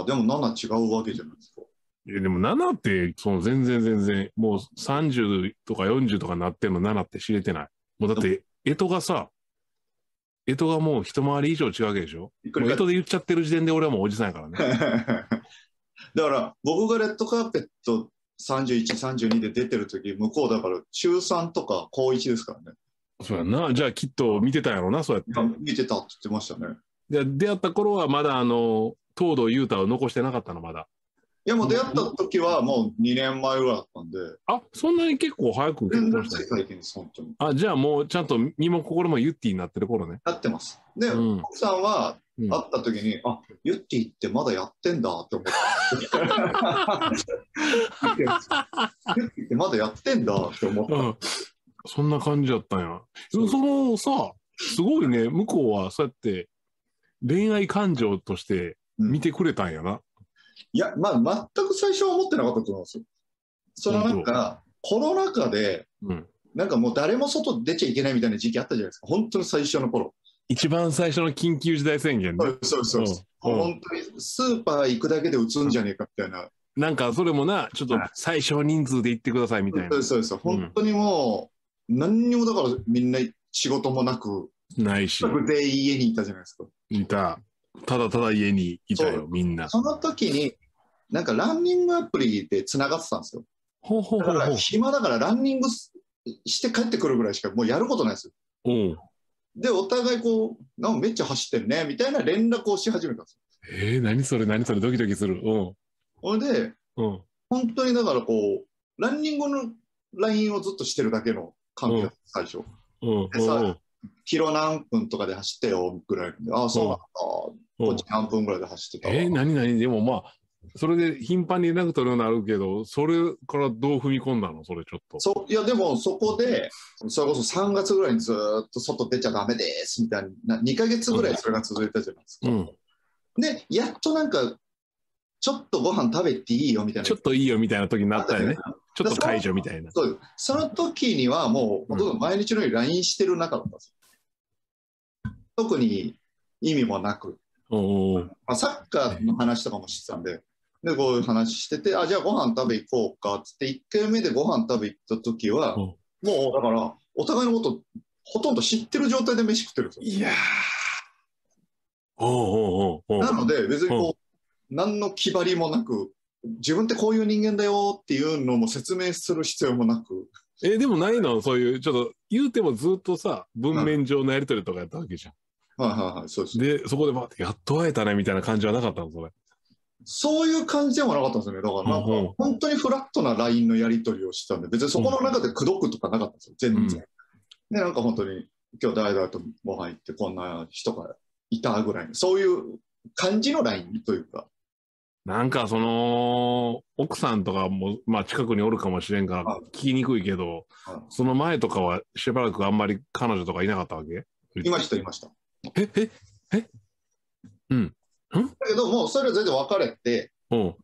Speaker 2: あでも7違うわけじゃないですか。
Speaker 1: えでも7って、その全然全然、もう30とか40とかなってんの7って知れてない？もうだって、干支がさ、干支がもう一回り以上違うわけでしょ？
Speaker 2: びっくり
Speaker 1: もう干支で言っちゃってる時点で俺はもうおじさんやからね。
Speaker 2: だから、僕がレッドカーペット31、32で出てる時向こうだから中3とか高1ですからね。
Speaker 1: そうやんな。じゃあきっと見てたんやろな、そうやって。
Speaker 2: 見てたって言ってましたね。
Speaker 1: で出会った頃はまだあの、東堂雄太を残してなかったの、まだ。
Speaker 2: いや、もう出会った時はもう2年前ぐらいだったんで、
Speaker 1: あ、そんなに結構早く結婚したの？
Speaker 2: 最近です、本当に。
Speaker 1: あ、じゃあもうちゃんと身も心もユッティになってる頃ね。
Speaker 2: なってます。で、
Speaker 1: うん
Speaker 2: 奥さんは
Speaker 1: うん
Speaker 2: 会った時に、あユッティってまだやってんだって思った。ユッティってまだやってんだって思った。
Speaker 1: うん。そんな感じだったんや。そのさ、すごいね、向こうはそうやって恋愛感情として見てくれたんやな。
Speaker 2: いや、まあ、全く最初は思ってなかったと思うんですよ。そのなんか、コロナ禍で、
Speaker 1: うん。
Speaker 2: なんかもう誰も外出ちゃいけないみたいな時期あったじゃないですか。本当に最初の頃。
Speaker 1: 一番最初の緊急事態宣言ね。
Speaker 2: そうそうそう。
Speaker 1: うん
Speaker 2: 本当にスーパー行くだけで打つんじゃねえかみたいな。
Speaker 1: なんかそれもな、ちょっと最小人数で行ってくださいみたいな
Speaker 2: そう。ですそうです。本当にもう、何にもだからみんな仕事もなく、
Speaker 1: ないし、
Speaker 2: 全員家にいたじゃないですか。
Speaker 1: いた。ただただ家にいたよ、みんな。
Speaker 2: その時に、なんかランニングアプリで繋がってたんですよ。
Speaker 1: ほうほう
Speaker 2: だから
Speaker 1: ほうほう。
Speaker 2: 暇だからランニングして帰ってくるぐらいしかもうやることないですよ。
Speaker 1: おう
Speaker 2: で、お互いこう、なんかめっちゃ走ってるね、みたいな連絡をし始めたんです
Speaker 1: えー、何それ何それドキドキする。うん。
Speaker 2: よ。ほいで、
Speaker 1: うん。
Speaker 2: 本当にだからこう、ランニングの LINE をずっとしてるだけの関係だった、最初。
Speaker 1: うん。
Speaker 2: でさ
Speaker 1: うん
Speaker 2: キロ何分とかで走ってよ、ぐらいで。ああ、そうなんだ。
Speaker 1: うん
Speaker 2: こっち何分ぐらいで走ってたわ。
Speaker 1: えー、何何？でもまあ、それで頻繁に連絡取るようになるけど、それからどう踏み込んだの？それちょっと。
Speaker 2: そういやでもそこでそれこそ3月ぐらいにずーっと外出ちゃダメですみたいな2ヶ月ぐらいそれが続いたじゃないですか、
Speaker 1: うん。
Speaker 2: でやっとなんかちょっとご飯食べていいよみたいな
Speaker 1: ちょっといいよみたいな時になったよね。ちょっと解除みたいな。
Speaker 2: そうその時にはもうほとんど毎日のように LINE してる仲だったんですよ、特に意味もなく、まあ、サッカーの話とかもしてたんで。でこういう話しててあじゃあご飯食べ行こうかっつって1回目でご飯食べ行った時は、
Speaker 1: う。ん
Speaker 2: もうだからお互いのことほとんど知ってる状態で飯食ってるんですよ。
Speaker 1: いやー。おうおうおう
Speaker 2: なので別にこう、何の気張りもなく自分ってこういう人間だよっていうのも説明する必要もなく。
Speaker 1: え、でもないの？そういう、ちょっと、言うてもずっとさ、文面上のやりとりとかやったわけじゃん。
Speaker 2: はいはいはいそうです。
Speaker 1: で、そこでバーって、やっと会えたねみたいな感じはなかったの？それ。
Speaker 2: そういう感じでもなかったんですよね。だからなん
Speaker 1: うんうん。
Speaker 2: か本当にフラットな LINE のやり取りをしてたんで別にそこの中で口説くとかなかったんですよ。全然、
Speaker 1: うん
Speaker 2: でなんか本当に今日誰々とご飯行ってこんな人がいたぐらいのそういう感じの LINE というか
Speaker 1: なんかその、奥さんとかも、まあ近くにおるかもしれんから
Speaker 2: はい
Speaker 1: 聞きにくいけど、
Speaker 2: はい
Speaker 1: その前とかはしばらくあんまり彼女とかいなかったわけ？
Speaker 2: いました、いました。
Speaker 1: え、え、
Speaker 2: だけど、もうそれは全然別れて、
Speaker 1: う。ん。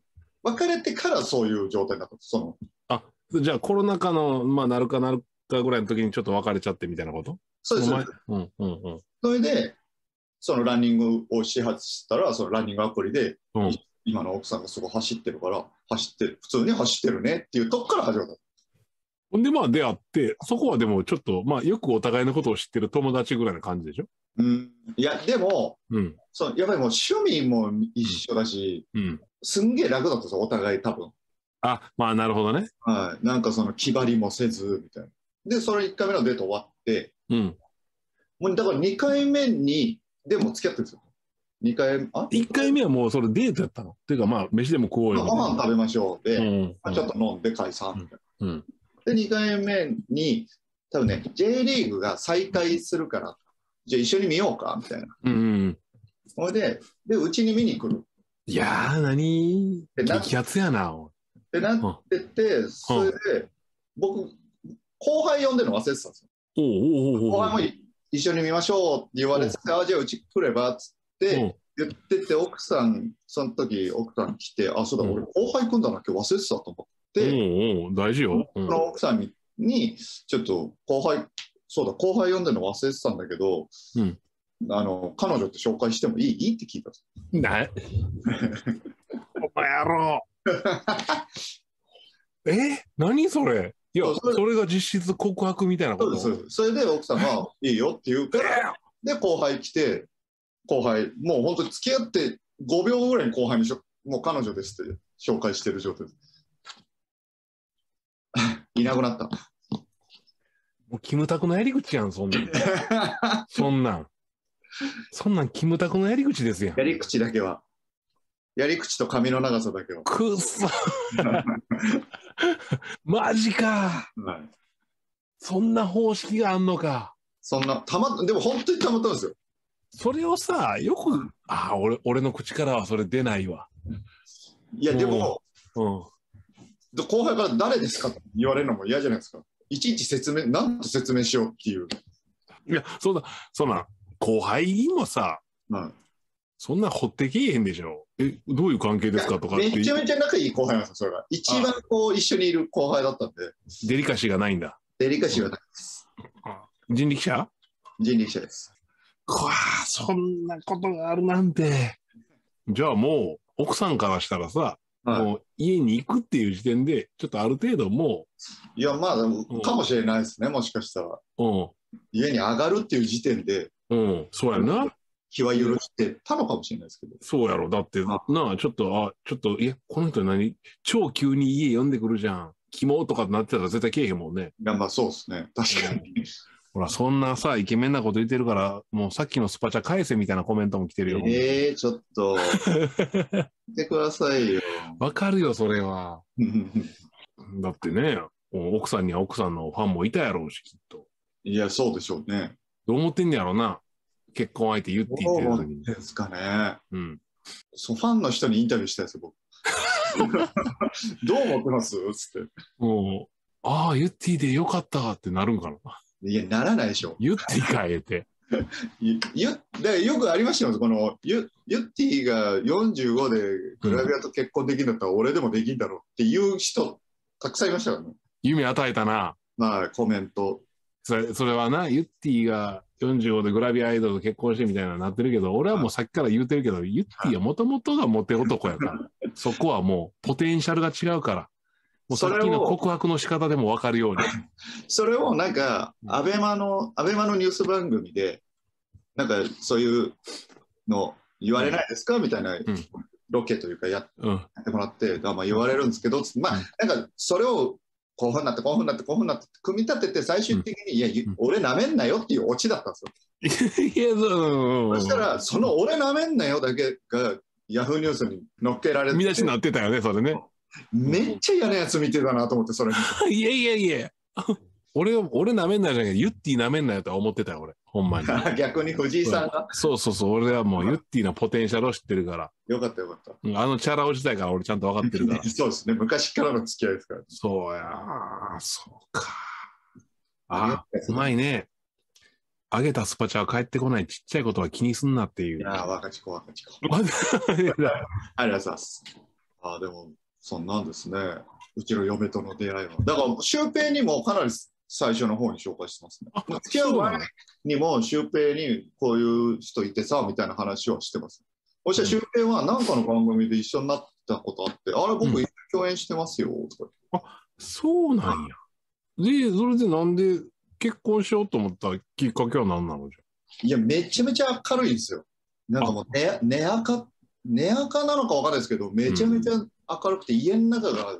Speaker 2: 別れてからそういう状態になった。その。
Speaker 1: あ、じゃあコロナ禍の、まあなるかなるかぐらいの時にちょっと別れちゃってみたいなこと？
Speaker 2: そうです
Speaker 1: お前？うんうんうん。
Speaker 2: それで、そのランニングをし始したら、そのランニングアプリで、
Speaker 1: うん
Speaker 2: 今の奥さんがすごい走ってるから、走ってる、普通に走ってるねっていうとこから始まった。
Speaker 1: ほんでまあ出会って、そこはでもちょっと、まあよくお互いのことを知ってる友達ぐらいの感じでしょ？
Speaker 2: うん、いや、でも、
Speaker 1: うん。
Speaker 2: そうやっぱりもう趣味も一緒だし、
Speaker 1: うん。
Speaker 2: すんげえ楽だったんですよ、お互い多分。
Speaker 1: あ、まあなるほどね。
Speaker 2: はい。なんかその気張りもせず、みたいな。で、それ1回目のデート終わって、
Speaker 1: うん。
Speaker 2: もうだから2回目に、でも付き合ってるんですよ。2回目、あ
Speaker 1: ？1回目はもうそれデートやったのっていうかまあ飯でも食おうよ。
Speaker 2: ご飯食べましょうで、
Speaker 1: うん。
Speaker 2: まあちょっと飲んで解散みたいな。
Speaker 1: うん。
Speaker 2: で、2回目に、多分ね、J リーグが再開するから、じゃあ一緒に見ようかみたいな。
Speaker 1: うんうん。
Speaker 2: それで、で、うちに見に来る。
Speaker 1: いやー、何？激アツやな。
Speaker 2: ってなってて、それで、僕、後輩呼んでるの忘れてたんですよ。後輩もい一緒に見ましょうって言われてて、あ、じゃあうち来ればっつって言ってて、奥さん、その時奥さん来て、あ、そうだ、
Speaker 1: うん。
Speaker 2: 俺後輩組んだな、今日忘れてたと思って、
Speaker 1: おうおう大事よ。うん。
Speaker 2: その奥さんに、にちょっと後輩、そうだ、後輩呼んでるの忘れてたんだけど、
Speaker 1: うん。
Speaker 2: あの彼女って紹介してもいい？いいって聞いた
Speaker 1: な お前やろ。え？何それ？いや
Speaker 2: それ
Speaker 1: が実質告白みたいなこと？
Speaker 2: そうですそうです。それで奥さんがいいよって言うから、で、後輩来て、後輩、もう本当に付き合って5秒後ぐらいに後輩にしょ、もう彼女ですって紹介してる状態です。いなくなった。
Speaker 1: もうキムタクのやり口やんそんなん そんなんそんなんキムタクのやり口ですやん
Speaker 2: やり口だけは。やり口と髪の長さだけは。
Speaker 1: くっそ マジか
Speaker 2: はい
Speaker 1: そんな方式があんのか
Speaker 2: そんな、たま、でも本当にたまったんですよ。
Speaker 1: それをさよくああ俺俺の口からはそれ出ないわ
Speaker 2: いや、でも、
Speaker 1: うん
Speaker 2: 後輩から誰ですかと言われるのも嫌じゃないですか。いちいち説明、なんと説明しようっていう。
Speaker 1: いやそんなそんな後輩にもさ
Speaker 2: はい
Speaker 1: そんな掘ってけえへんでしょ。え、どういう関係ですかとかって
Speaker 2: めちゃめちゃ仲いい後輩なんですよ、それが。一番こう一緒にいる後輩だったんで、
Speaker 1: デリカシーがないんだ。
Speaker 2: デリカシーはないです。
Speaker 1: 人力車？
Speaker 2: 人力車です。
Speaker 1: くわあそんなことがあるなんて。じゃあもう、奥さんからしたらさ、
Speaker 2: はい、
Speaker 1: もう家に行くっていう時点で、ちょっとある程度も
Speaker 2: いや、まあ、
Speaker 1: ん
Speaker 2: かもしれないですね、もしかしたら。
Speaker 1: う、
Speaker 2: 家に上がるっていう時点で、
Speaker 1: うん、うん、そうやな。
Speaker 2: 気は許してたのかもしれないですけど。
Speaker 1: そうやろ。だって、
Speaker 2: あ
Speaker 1: なあ、ちょっと、あ、ちょっと、いや、この人何？超急に家呼んでくるじゃん。キモとかなってたら絶対けえへんもんね。
Speaker 2: いや、まあそうですね。確かに。
Speaker 1: ほら、そんなさ、イケメンなこと言ってるから、もうさっきのスパチャ返せみたいなコメントも来てるよ。
Speaker 2: ええー、ちょっと、見てくださいよ。
Speaker 1: わかるよ、それは。だってね、奥さんには奥さんのファンもいたやろうし、きっと。
Speaker 2: いや、そうでしょうね。
Speaker 1: どう思ってんねやろな。結婚相手言って言ってる時に。
Speaker 2: ですかね。
Speaker 1: うん。
Speaker 2: そうファンの人にインタビューしたいですよ、僕。どう思ってます？つっ
Speaker 1: もう、ああ、ユッティでよかったってなるんかな。
Speaker 2: て。いや、ならないでしょ。
Speaker 1: ユッティかえて。
Speaker 2: ゆゆだよくありましたよ、このゆユッティが45でグラビアと結婚できるんだったら俺でもできるんだろうっていう人、たくさんいましたからね。
Speaker 1: 夢与えたな。
Speaker 2: まあ、コメント。
Speaker 1: それそれはな、ユッティが45でグラビアアイドルと結婚してみたいなのなってるけど、俺はもうさっきから言うてるけど、ユッティはもともとがモテ男やから、そこはもうポテンシャルが違うから、もうさっきの告白の仕方でも分かるように。
Speaker 2: それをなんか、
Speaker 1: うん
Speaker 2: アベマの、アベマのニュース番組で、なんかそういうの言われないですか？みたいなロケというかや
Speaker 1: うん。
Speaker 2: ってもらって、あまあ言われるんですけど、まあ
Speaker 1: うん、
Speaker 2: なんかそれをこういうふうになって、こういうふうになって、こういうふうになって、組み立てて最終的に、いや、ゆ
Speaker 1: うん
Speaker 2: 俺なめんなよっていうオチだったんですよ。
Speaker 1: いや、そう、
Speaker 2: そしたら、その俺なめんなよだけが、ヤフーニュースに載っけられて、
Speaker 1: 見出しになってたよね、それね。
Speaker 2: めっちゃ嫌なやつ見てたなと思って、それに。
Speaker 1: いやいやいや、俺、俺なめんないじゃんけど、ユッティなめんなよとは思ってたよ、俺。ほんまに。
Speaker 2: 逆に藤井さんが。
Speaker 1: そうそうそう、俺はもうユッティのポテンシャルを知ってるから。
Speaker 2: よかったよかった。
Speaker 1: うんあのチャラ男時代から俺ちゃんと分かってるから。
Speaker 2: そうですね。昔からの付き合いですから。
Speaker 1: そうやー、そうか。あ、うまいね。揚げたスパチャは帰ってこないちっちゃいことは気にすんなっていう。
Speaker 2: いやー、若ち子若ち子。
Speaker 1: まず
Speaker 2: ありがとうございます。あーでも、そんなんですね。うちの嫁との出会いは。だから、シュウペイにもかなり最初の方に紹介してますね。
Speaker 1: あ
Speaker 2: 付き合う前にも、シュウペイにこういう人いてさ、みたいな話をしてます。そしたら、シュウペイは何かの番組で一緒になったことあって、あれ、僕、共演してますよ、とか。
Speaker 1: そうなんや。で、それでなんで結婚しようと思ったきっかけは何なのじ
Speaker 2: いや、めちゃめちゃ明るいんですよ。なんかもうね、ねやか、ねやかなのかわかんないですけど、めちゃめちゃ明るくて、家の中が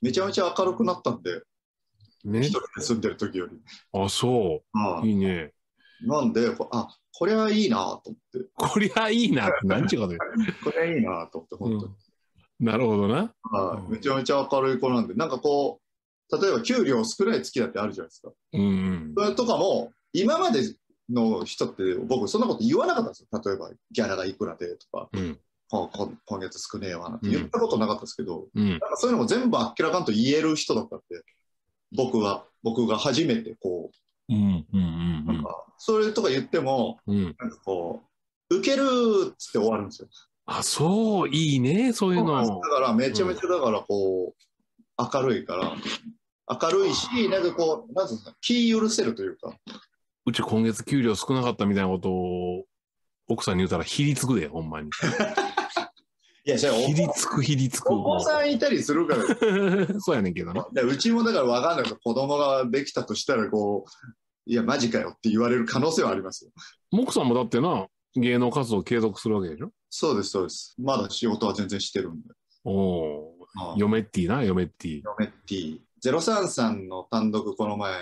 Speaker 2: めちゃめちゃ明るくなったんで、
Speaker 1: ゃ。ね
Speaker 2: 一。人で住んでる時より。
Speaker 1: あ、そ。
Speaker 2: はい
Speaker 1: いいね。
Speaker 2: なんで、こあこれはいいなと思って、
Speaker 1: こりゃいいなって 何ちゅうこと言
Speaker 2: これはいいなと思って、
Speaker 1: う
Speaker 2: 本当に。
Speaker 1: んなるほどな。
Speaker 2: はめちゃめちゃ明るい子なんで、なんかこう、例えば給料少ない月だってあるじゃないですか。
Speaker 1: うんうん。
Speaker 2: それとかも、今までの人って僕、そんなこと言わなかったんですよ。例えば、ギャラがいくらでとか、
Speaker 1: うん。
Speaker 2: 今月少ねえわなんて言ったことなかったですけど、
Speaker 1: うん。
Speaker 2: なんかそういうのも全部あっけらかんと言える人だったんで、僕は、僕が初めてこ
Speaker 1: うん。うん。う
Speaker 2: う、
Speaker 1: ん
Speaker 2: なんか、それとか言っても、
Speaker 1: うん。うん。
Speaker 2: なんかこう、受けるっつって終わるんですよ。
Speaker 1: あ、そう、いいね、そういうの。
Speaker 2: だからめちゃめちゃだからこう、明るいから、明るいし、なんかこう、なんていうか、気許せるというか、
Speaker 1: うち今月給料少なかったみたいなことを奥さんに言うたら、ひりつくで、ほんまに。
Speaker 2: いや、それ
Speaker 1: ひりつく、ひりつく。
Speaker 2: お子さんいたりするから、
Speaker 1: そうやねんけどな。
Speaker 2: でうちもだから分かんないけど、子供ができたとしたら、こう、いや、マジかよって言われる可能性はありますよ。
Speaker 1: 奥さんもだってな、芸能活動継続するわけでしょ？
Speaker 2: そうです、そうです。まだ仕事は全然してるんで。
Speaker 1: おお
Speaker 2: あ
Speaker 1: ー、嫁っていいな、嫁っていい。
Speaker 2: 嫁 T。033の単独この前、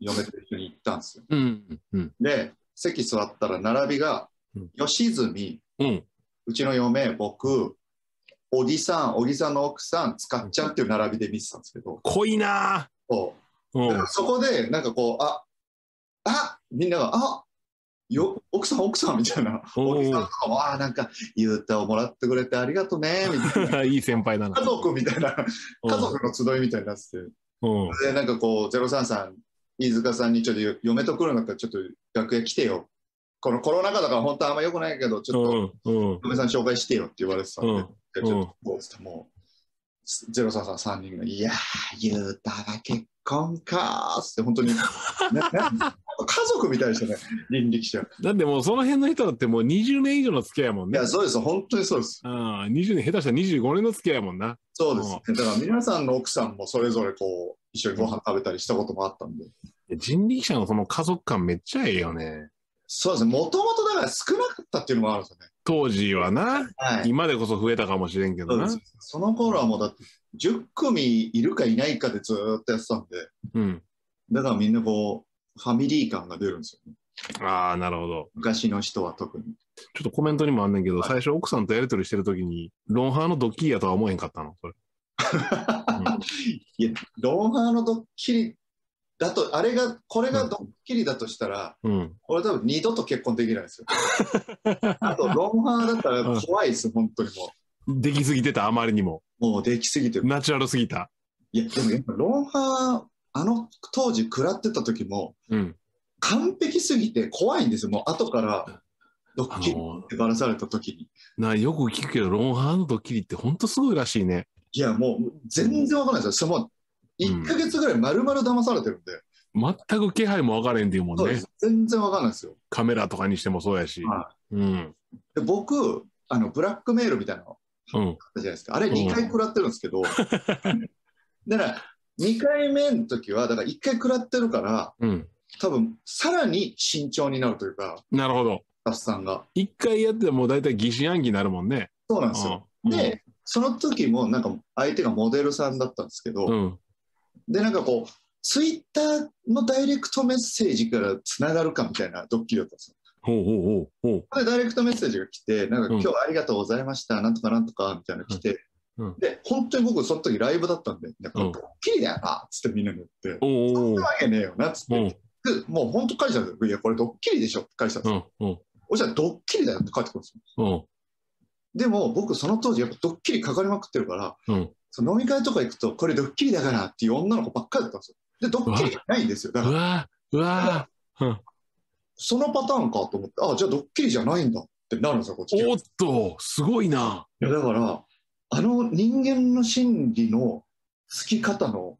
Speaker 2: 嫁と一緒に行ったんですよ。
Speaker 1: うん、うん、
Speaker 2: で、席座ったら並びが
Speaker 1: うん、
Speaker 2: 吉住、
Speaker 1: うん。
Speaker 2: うちの嫁、僕、小木さん、小木さんの奥さん、つかっちゃんっていう並びで見てたんですけど、
Speaker 1: 濃いな。
Speaker 2: そう。
Speaker 1: うん。
Speaker 2: そこで、なんかこう、ああみんなが、あよ奥さん、奥さんみたいな、
Speaker 1: おー
Speaker 2: 小木さんとかも、ああ、なんか、ゆうたをもらってくれてありがとうね、みたいな、
Speaker 1: いい先輩だな。
Speaker 2: 家族みたいな、
Speaker 1: うん。
Speaker 2: 家族の集いみたいになって。て、
Speaker 1: うん。
Speaker 2: で、なんかこう、033、飯塚さんにちょっと嫁と来るんだったら、ちょっと楽屋来てよ。このコロナ禍だから本当あんま良くないけど、ちょっと。嫁さん紹介してよって言われてたんで、
Speaker 1: うん
Speaker 2: でちょっとこうつってもう、ゼロさんさん3人が、いやー、ゆうたが結婚かーっつって、本当に、ねね家族みたいでしたね、倫理記者。い
Speaker 1: だってもうその辺の人だってもう20年以上の付き合いやもんね
Speaker 2: や、。そうです、本当にそうです。
Speaker 1: ああ、20年、下手したら25年の付き合いやもんな。
Speaker 2: そうです、ね。だから皆さんの奥さんもそれぞれこう、一緒にご飯食べたりしたこともあったんで。
Speaker 1: 人力車のその家族感めっちゃええよね。
Speaker 2: そうですね、もともとだから少なかったっていうのもあるんですよね。
Speaker 1: 当時はな、
Speaker 2: はい。
Speaker 1: 今でこそ増えたかもしれんけどな。
Speaker 2: その頃はもうだって10組いるかいないかでずーっとやってたんで、
Speaker 1: うん。
Speaker 2: だからみんなこう、ファミリー感が出るんですよね。
Speaker 1: ああ、なるほど。
Speaker 2: 昔の人は特に。
Speaker 1: ちょっとコメントにもあんねんけど、
Speaker 2: はい
Speaker 1: 最初奥さんとやりとりしてるときに、ロンハーのドッキリやとは思えへんかったの。それ。
Speaker 2: いや、ロンハーのドッキリだと、あれが、これがドッキリだとしたら、
Speaker 1: うん。
Speaker 2: 俺多分二度と結婚できないですよ。あと、ロンハーだったら怖いです、本当にも
Speaker 1: できすぎてた、あまりにも。
Speaker 2: う。もうできすぎてる。
Speaker 1: ナチュラルすぎた。
Speaker 2: いや、でもやっぱロンハー、あの当時食らってた時も、
Speaker 1: うん。
Speaker 2: 完璧すぎて怖いんですよ。もう後からドッキリってばらされた時に。
Speaker 1: な、よく聞くけど、ロンハーのドッキリってほんとすごいらしいね。
Speaker 2: いや、もう全然わかんないですよ。その1ヶ月ぐらい丸々騙されてるんで、
Speaker 1: 全く気配も分からへんっていうもんね
Speaker 2: そうです。全然わかんないですよ。
Speaker 1: カメラとかにしてもそうやし。
Speaker 2: は
Speaker 1: うん。
Speaker 2: で僕あの、ブラックメールみたいなの
Speaker 1: うん。
Speaker 2: あったじゃないですか。あれ
Speaker 1: うん
Speaker 2: 2回食らってるんですけど、だから2回目の時は、だから1回食らってるから、
Speaker 1: うん。
Speaker 2: 多分さらに慎重になるというか、
Speaker 1: なるほど。
Speaker 2: スタッフさんが。
Speaker 1: 一回やってもう大体疑心暗鬼になるもんね。
Speaker 2: そうなんですよ。
Speaker 1: うん
Speaker 2: で、その時もなんか相手がモデルさんだったんですけど、
Speaker 1: うん。
Speaker 2: で、なんかこう、ツイッターのダイレクトメッセージからつながるかみたいなドッキリだったんですよ。
Speaker 1: ほうほうほうほう。
Speaker 2: で、ダイレクトメッセージが来て、なんか
Speaker 1: うん。
Speaker 2: 今日はありがとうございました、なんとかなんとかみたいなの来て、
Speaker 1: うん。
Speaker 2: で、本当に僕、その時ライブだったんで、いやこれドッキリだよなっつってみんなに言って、そんなわけねえよなっつって、もう本当返したんですよ。いや、これドッキリでしょって返したんです
Speaker 1: う
Speaker 2: よ。
Speaker 1: んうん。
Speaker 2: おじゃドッキリだよって返ってくるんですよ。
Speaker 1: うん。
Speaker 2: でも僕、その当時、やっぱドッキリかかりまくってるから、
Speaker 1: うん
Speaker 2: その飲み会とか行くと、これドッキリだからっていう女の子ばっかりだったんですよ。で、ドッキリじゃないんですよ。だから、
Speaker 1: うわうわ
Speaker 2: そのパターンかと思って、あ、じゃあドッキリじゃないんだってなるんですよ、こっち。い
Speaker 1: おっとすごいな
Speaker 2: や、だから、あの人間の心理のつき方の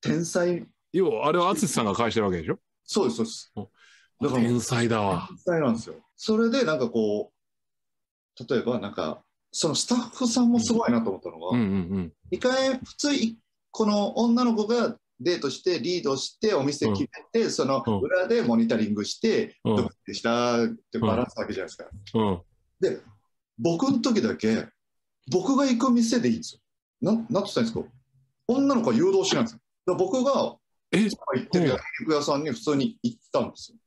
Speaker 2: 天才、
Speaker 1: 要はあれは淳さんが返してるわけでしょ？
Speaker 2: そうです、そうです。だから
Speaker 1: 天才だわ
Speaker 2: 天才なんですよ。それで、なんかこう、例えばなんか、そのスタッフさんもすごいなと思ったのが、
Speaker 1: うんうん
Speaker 2: 一回普通いこの女の子がデートしてリードしてお店決めて、その
Speaker 1: うん
Speaker 2: 裏でモニタリングして、
Speaker 1: うん
Speaker 2: どうでしたってバランスわけじゃないですか。で僕の時だけ僕が行く店でいいんですよ。なんなんて言ったんですか？女の子は誘導しないんですよ。僕が
Speaker 1: え？
Speaker 2: 行ってる焼肉屋さんに普通に行ったんですよ。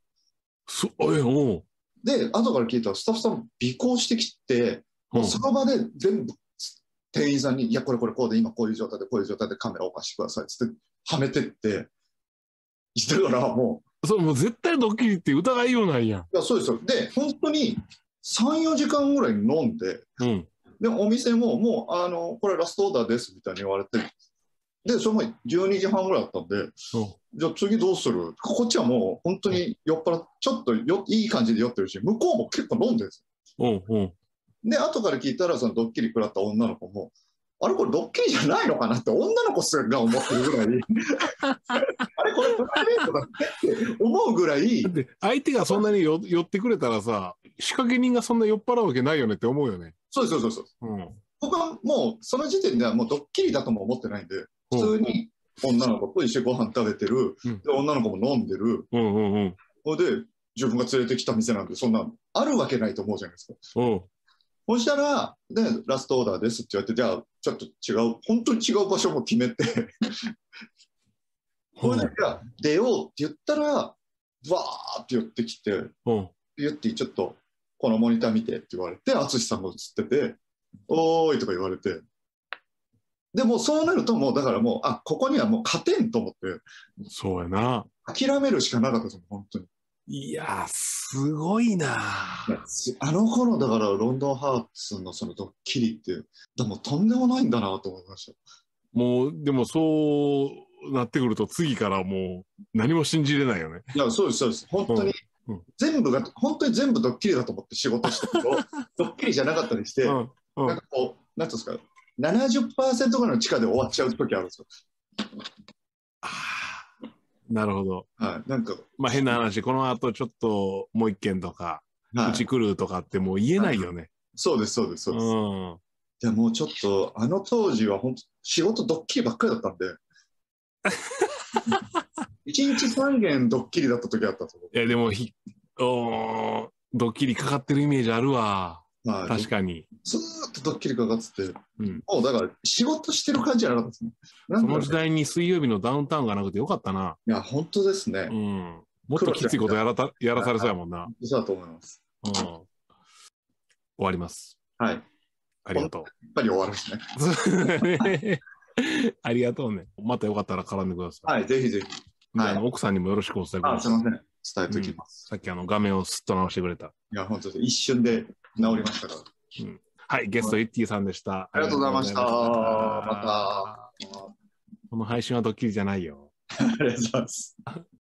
Speaker 1: そえおう
Speaker 2: で後から聞いたらスタッフさん尾行してきて、
Speaker 1: うん。
Speaker 2: その場で全部店員さんに「いやこれこれこうで今こういう状態でこういう状態でカメラを貸してください」っつってはめてってだからも
Speaker 1: それもう絶対ドッキリって疑いようないやん。
Speaker 2: ういやそうですよ。で本当に34時間ぐらい飲んで
Speaker 1: うん。
Speaker 2: でお店ももうあのこれラストオーダーですみたいに言われてでその前12時半ぐらいだったんでじゃあ次どうする？こっちはもう本当に酔っ払ってちょっとよいい感じで酔ってるし向こうも結構飲んでるんですよ。
Speaker 1: うんうん
Speaker 2: で、後から聞いたら、そのドッキリ食らった女の子も、あれこれドッキリじゃないのかなって女の子すらが思ってるぐらい、あれこれプライベートだって思うぐらい。
Speaker 1: 相手がそんなによ寄ってくれたらさ仕掛け人がそんな酔っ払うわけないよねって思うよね。
Speaker 2: そうそう。そうです。
Speaker 1: うん。
Speaker 2: 僕はもう、その時点ではもうドッキリだとも思ってないんで、普通に女の子と一緒にご飯食べてる、
Speaker 1: うん。
Speaker 2: で女の子も飲んでる、
Speaker 1: うんうんうん。
Speaker 2: で、自分が連れてきた店なんで、そんな、あるわけないと思うじゃないですか。
Speaker 1: うん
Speaker 2: そしたら、で、ラストオーダーですって言われて、じゃあ、ちょっと違う、本当に違う場所も決めて、ほいで、じゃあ出ようって言ったら、わーって寄ってきて、
Speaker 1: うん。
Speaker 2: 言って、ちょっと、このモニター見てって言われて、淳さんが映ってて、おーいとか言われて、でもそうなると、もうだからもう、あここにはもう勝てんと思って、
Speaker 1: そうやな。
Speaker 2: 諦めるしかなかったですもん、本当に。
Speaker 1: いやーすごいな
Speaker 2: あの頃だから、ロンドンハーツのそのドッキリって、でもとんでもないんだなと思いました。
Speaker 1: もうでもそうなってくると次からもう何も信じれないよね
Speaker 2: いや、そうです、そうです。本当に全部が、本当に全部ドッキリだと思って仕事してると、ドッキリじゃなかったりして、
Speaker 1: うんうん
Speaker 2: なんかこう、なんていうんですか、70%ぐらいの地下で終わっちゃう時あるんですよ。
Speaker 1: あーなるほど。
Speaker 2: はい。なんか、
Speaker 1: まあ変な話この後ちょっともう一件とか
Speaker 2: はい。
Speaker 1: うち来るとかってもう言えないよね。
Speaker 2: そうです、そうです、そうです。
Speaker 1: うん。
Speaker 2: いや、もうちょっと、あの当時は本当、仕事ドッキリばっかりだったんで、1日3件ドッキリだった時あったんですよ。
Speaker 1: いやでもひおードッキリかかってるイメージあるわ
Speaker 2: はい、
Speaker 1: 確かに
Speaker 2: ずーっとドッキリかかってて、
Speaker 1: うん
Speaker 2: もうだから仕事してる感じじゃなかったですね。
Speaker 1: その時代に水曜日のダウンタウンがなくてよかったな。
Speaker 2: いや、本当ですね。
Speaker 1: うん。もっときついことやらたやらされそうやもんな。
Speaker 2: そうだと思います。
Speaker 1: うん。終わります。
Speaker 2: はい。やっ
Speaker 1: ありがと
Speaker 2: ぱり終わるんですね。
Speaker 1: う。ありがとうね。またよかったら絡んでください。
Speaker 2: はい、ぜひぜひ。
Speaker 1: で
Speaker 2: はい
Speaker 1: あの奥さんにもよろしくお伝えくだ
Speaker 2: あ、す
Speaker 1: さい。
Speaker 2: みません。伝えておきます。
Speaker 1: さっきあの画面をすっと直してくれた。
Speaker 2: いや、本当です。一瞬で治りましたから。
Speaker 1: はい、ゲスト、イッティさんでした。
Speaker 2: ありがとうございました
Speaker 1: ありがとうございました
Speaker 2: また。
Speaker 1: この配信はドッキリじゃないよ。
Speaker 2: ありがとうございます。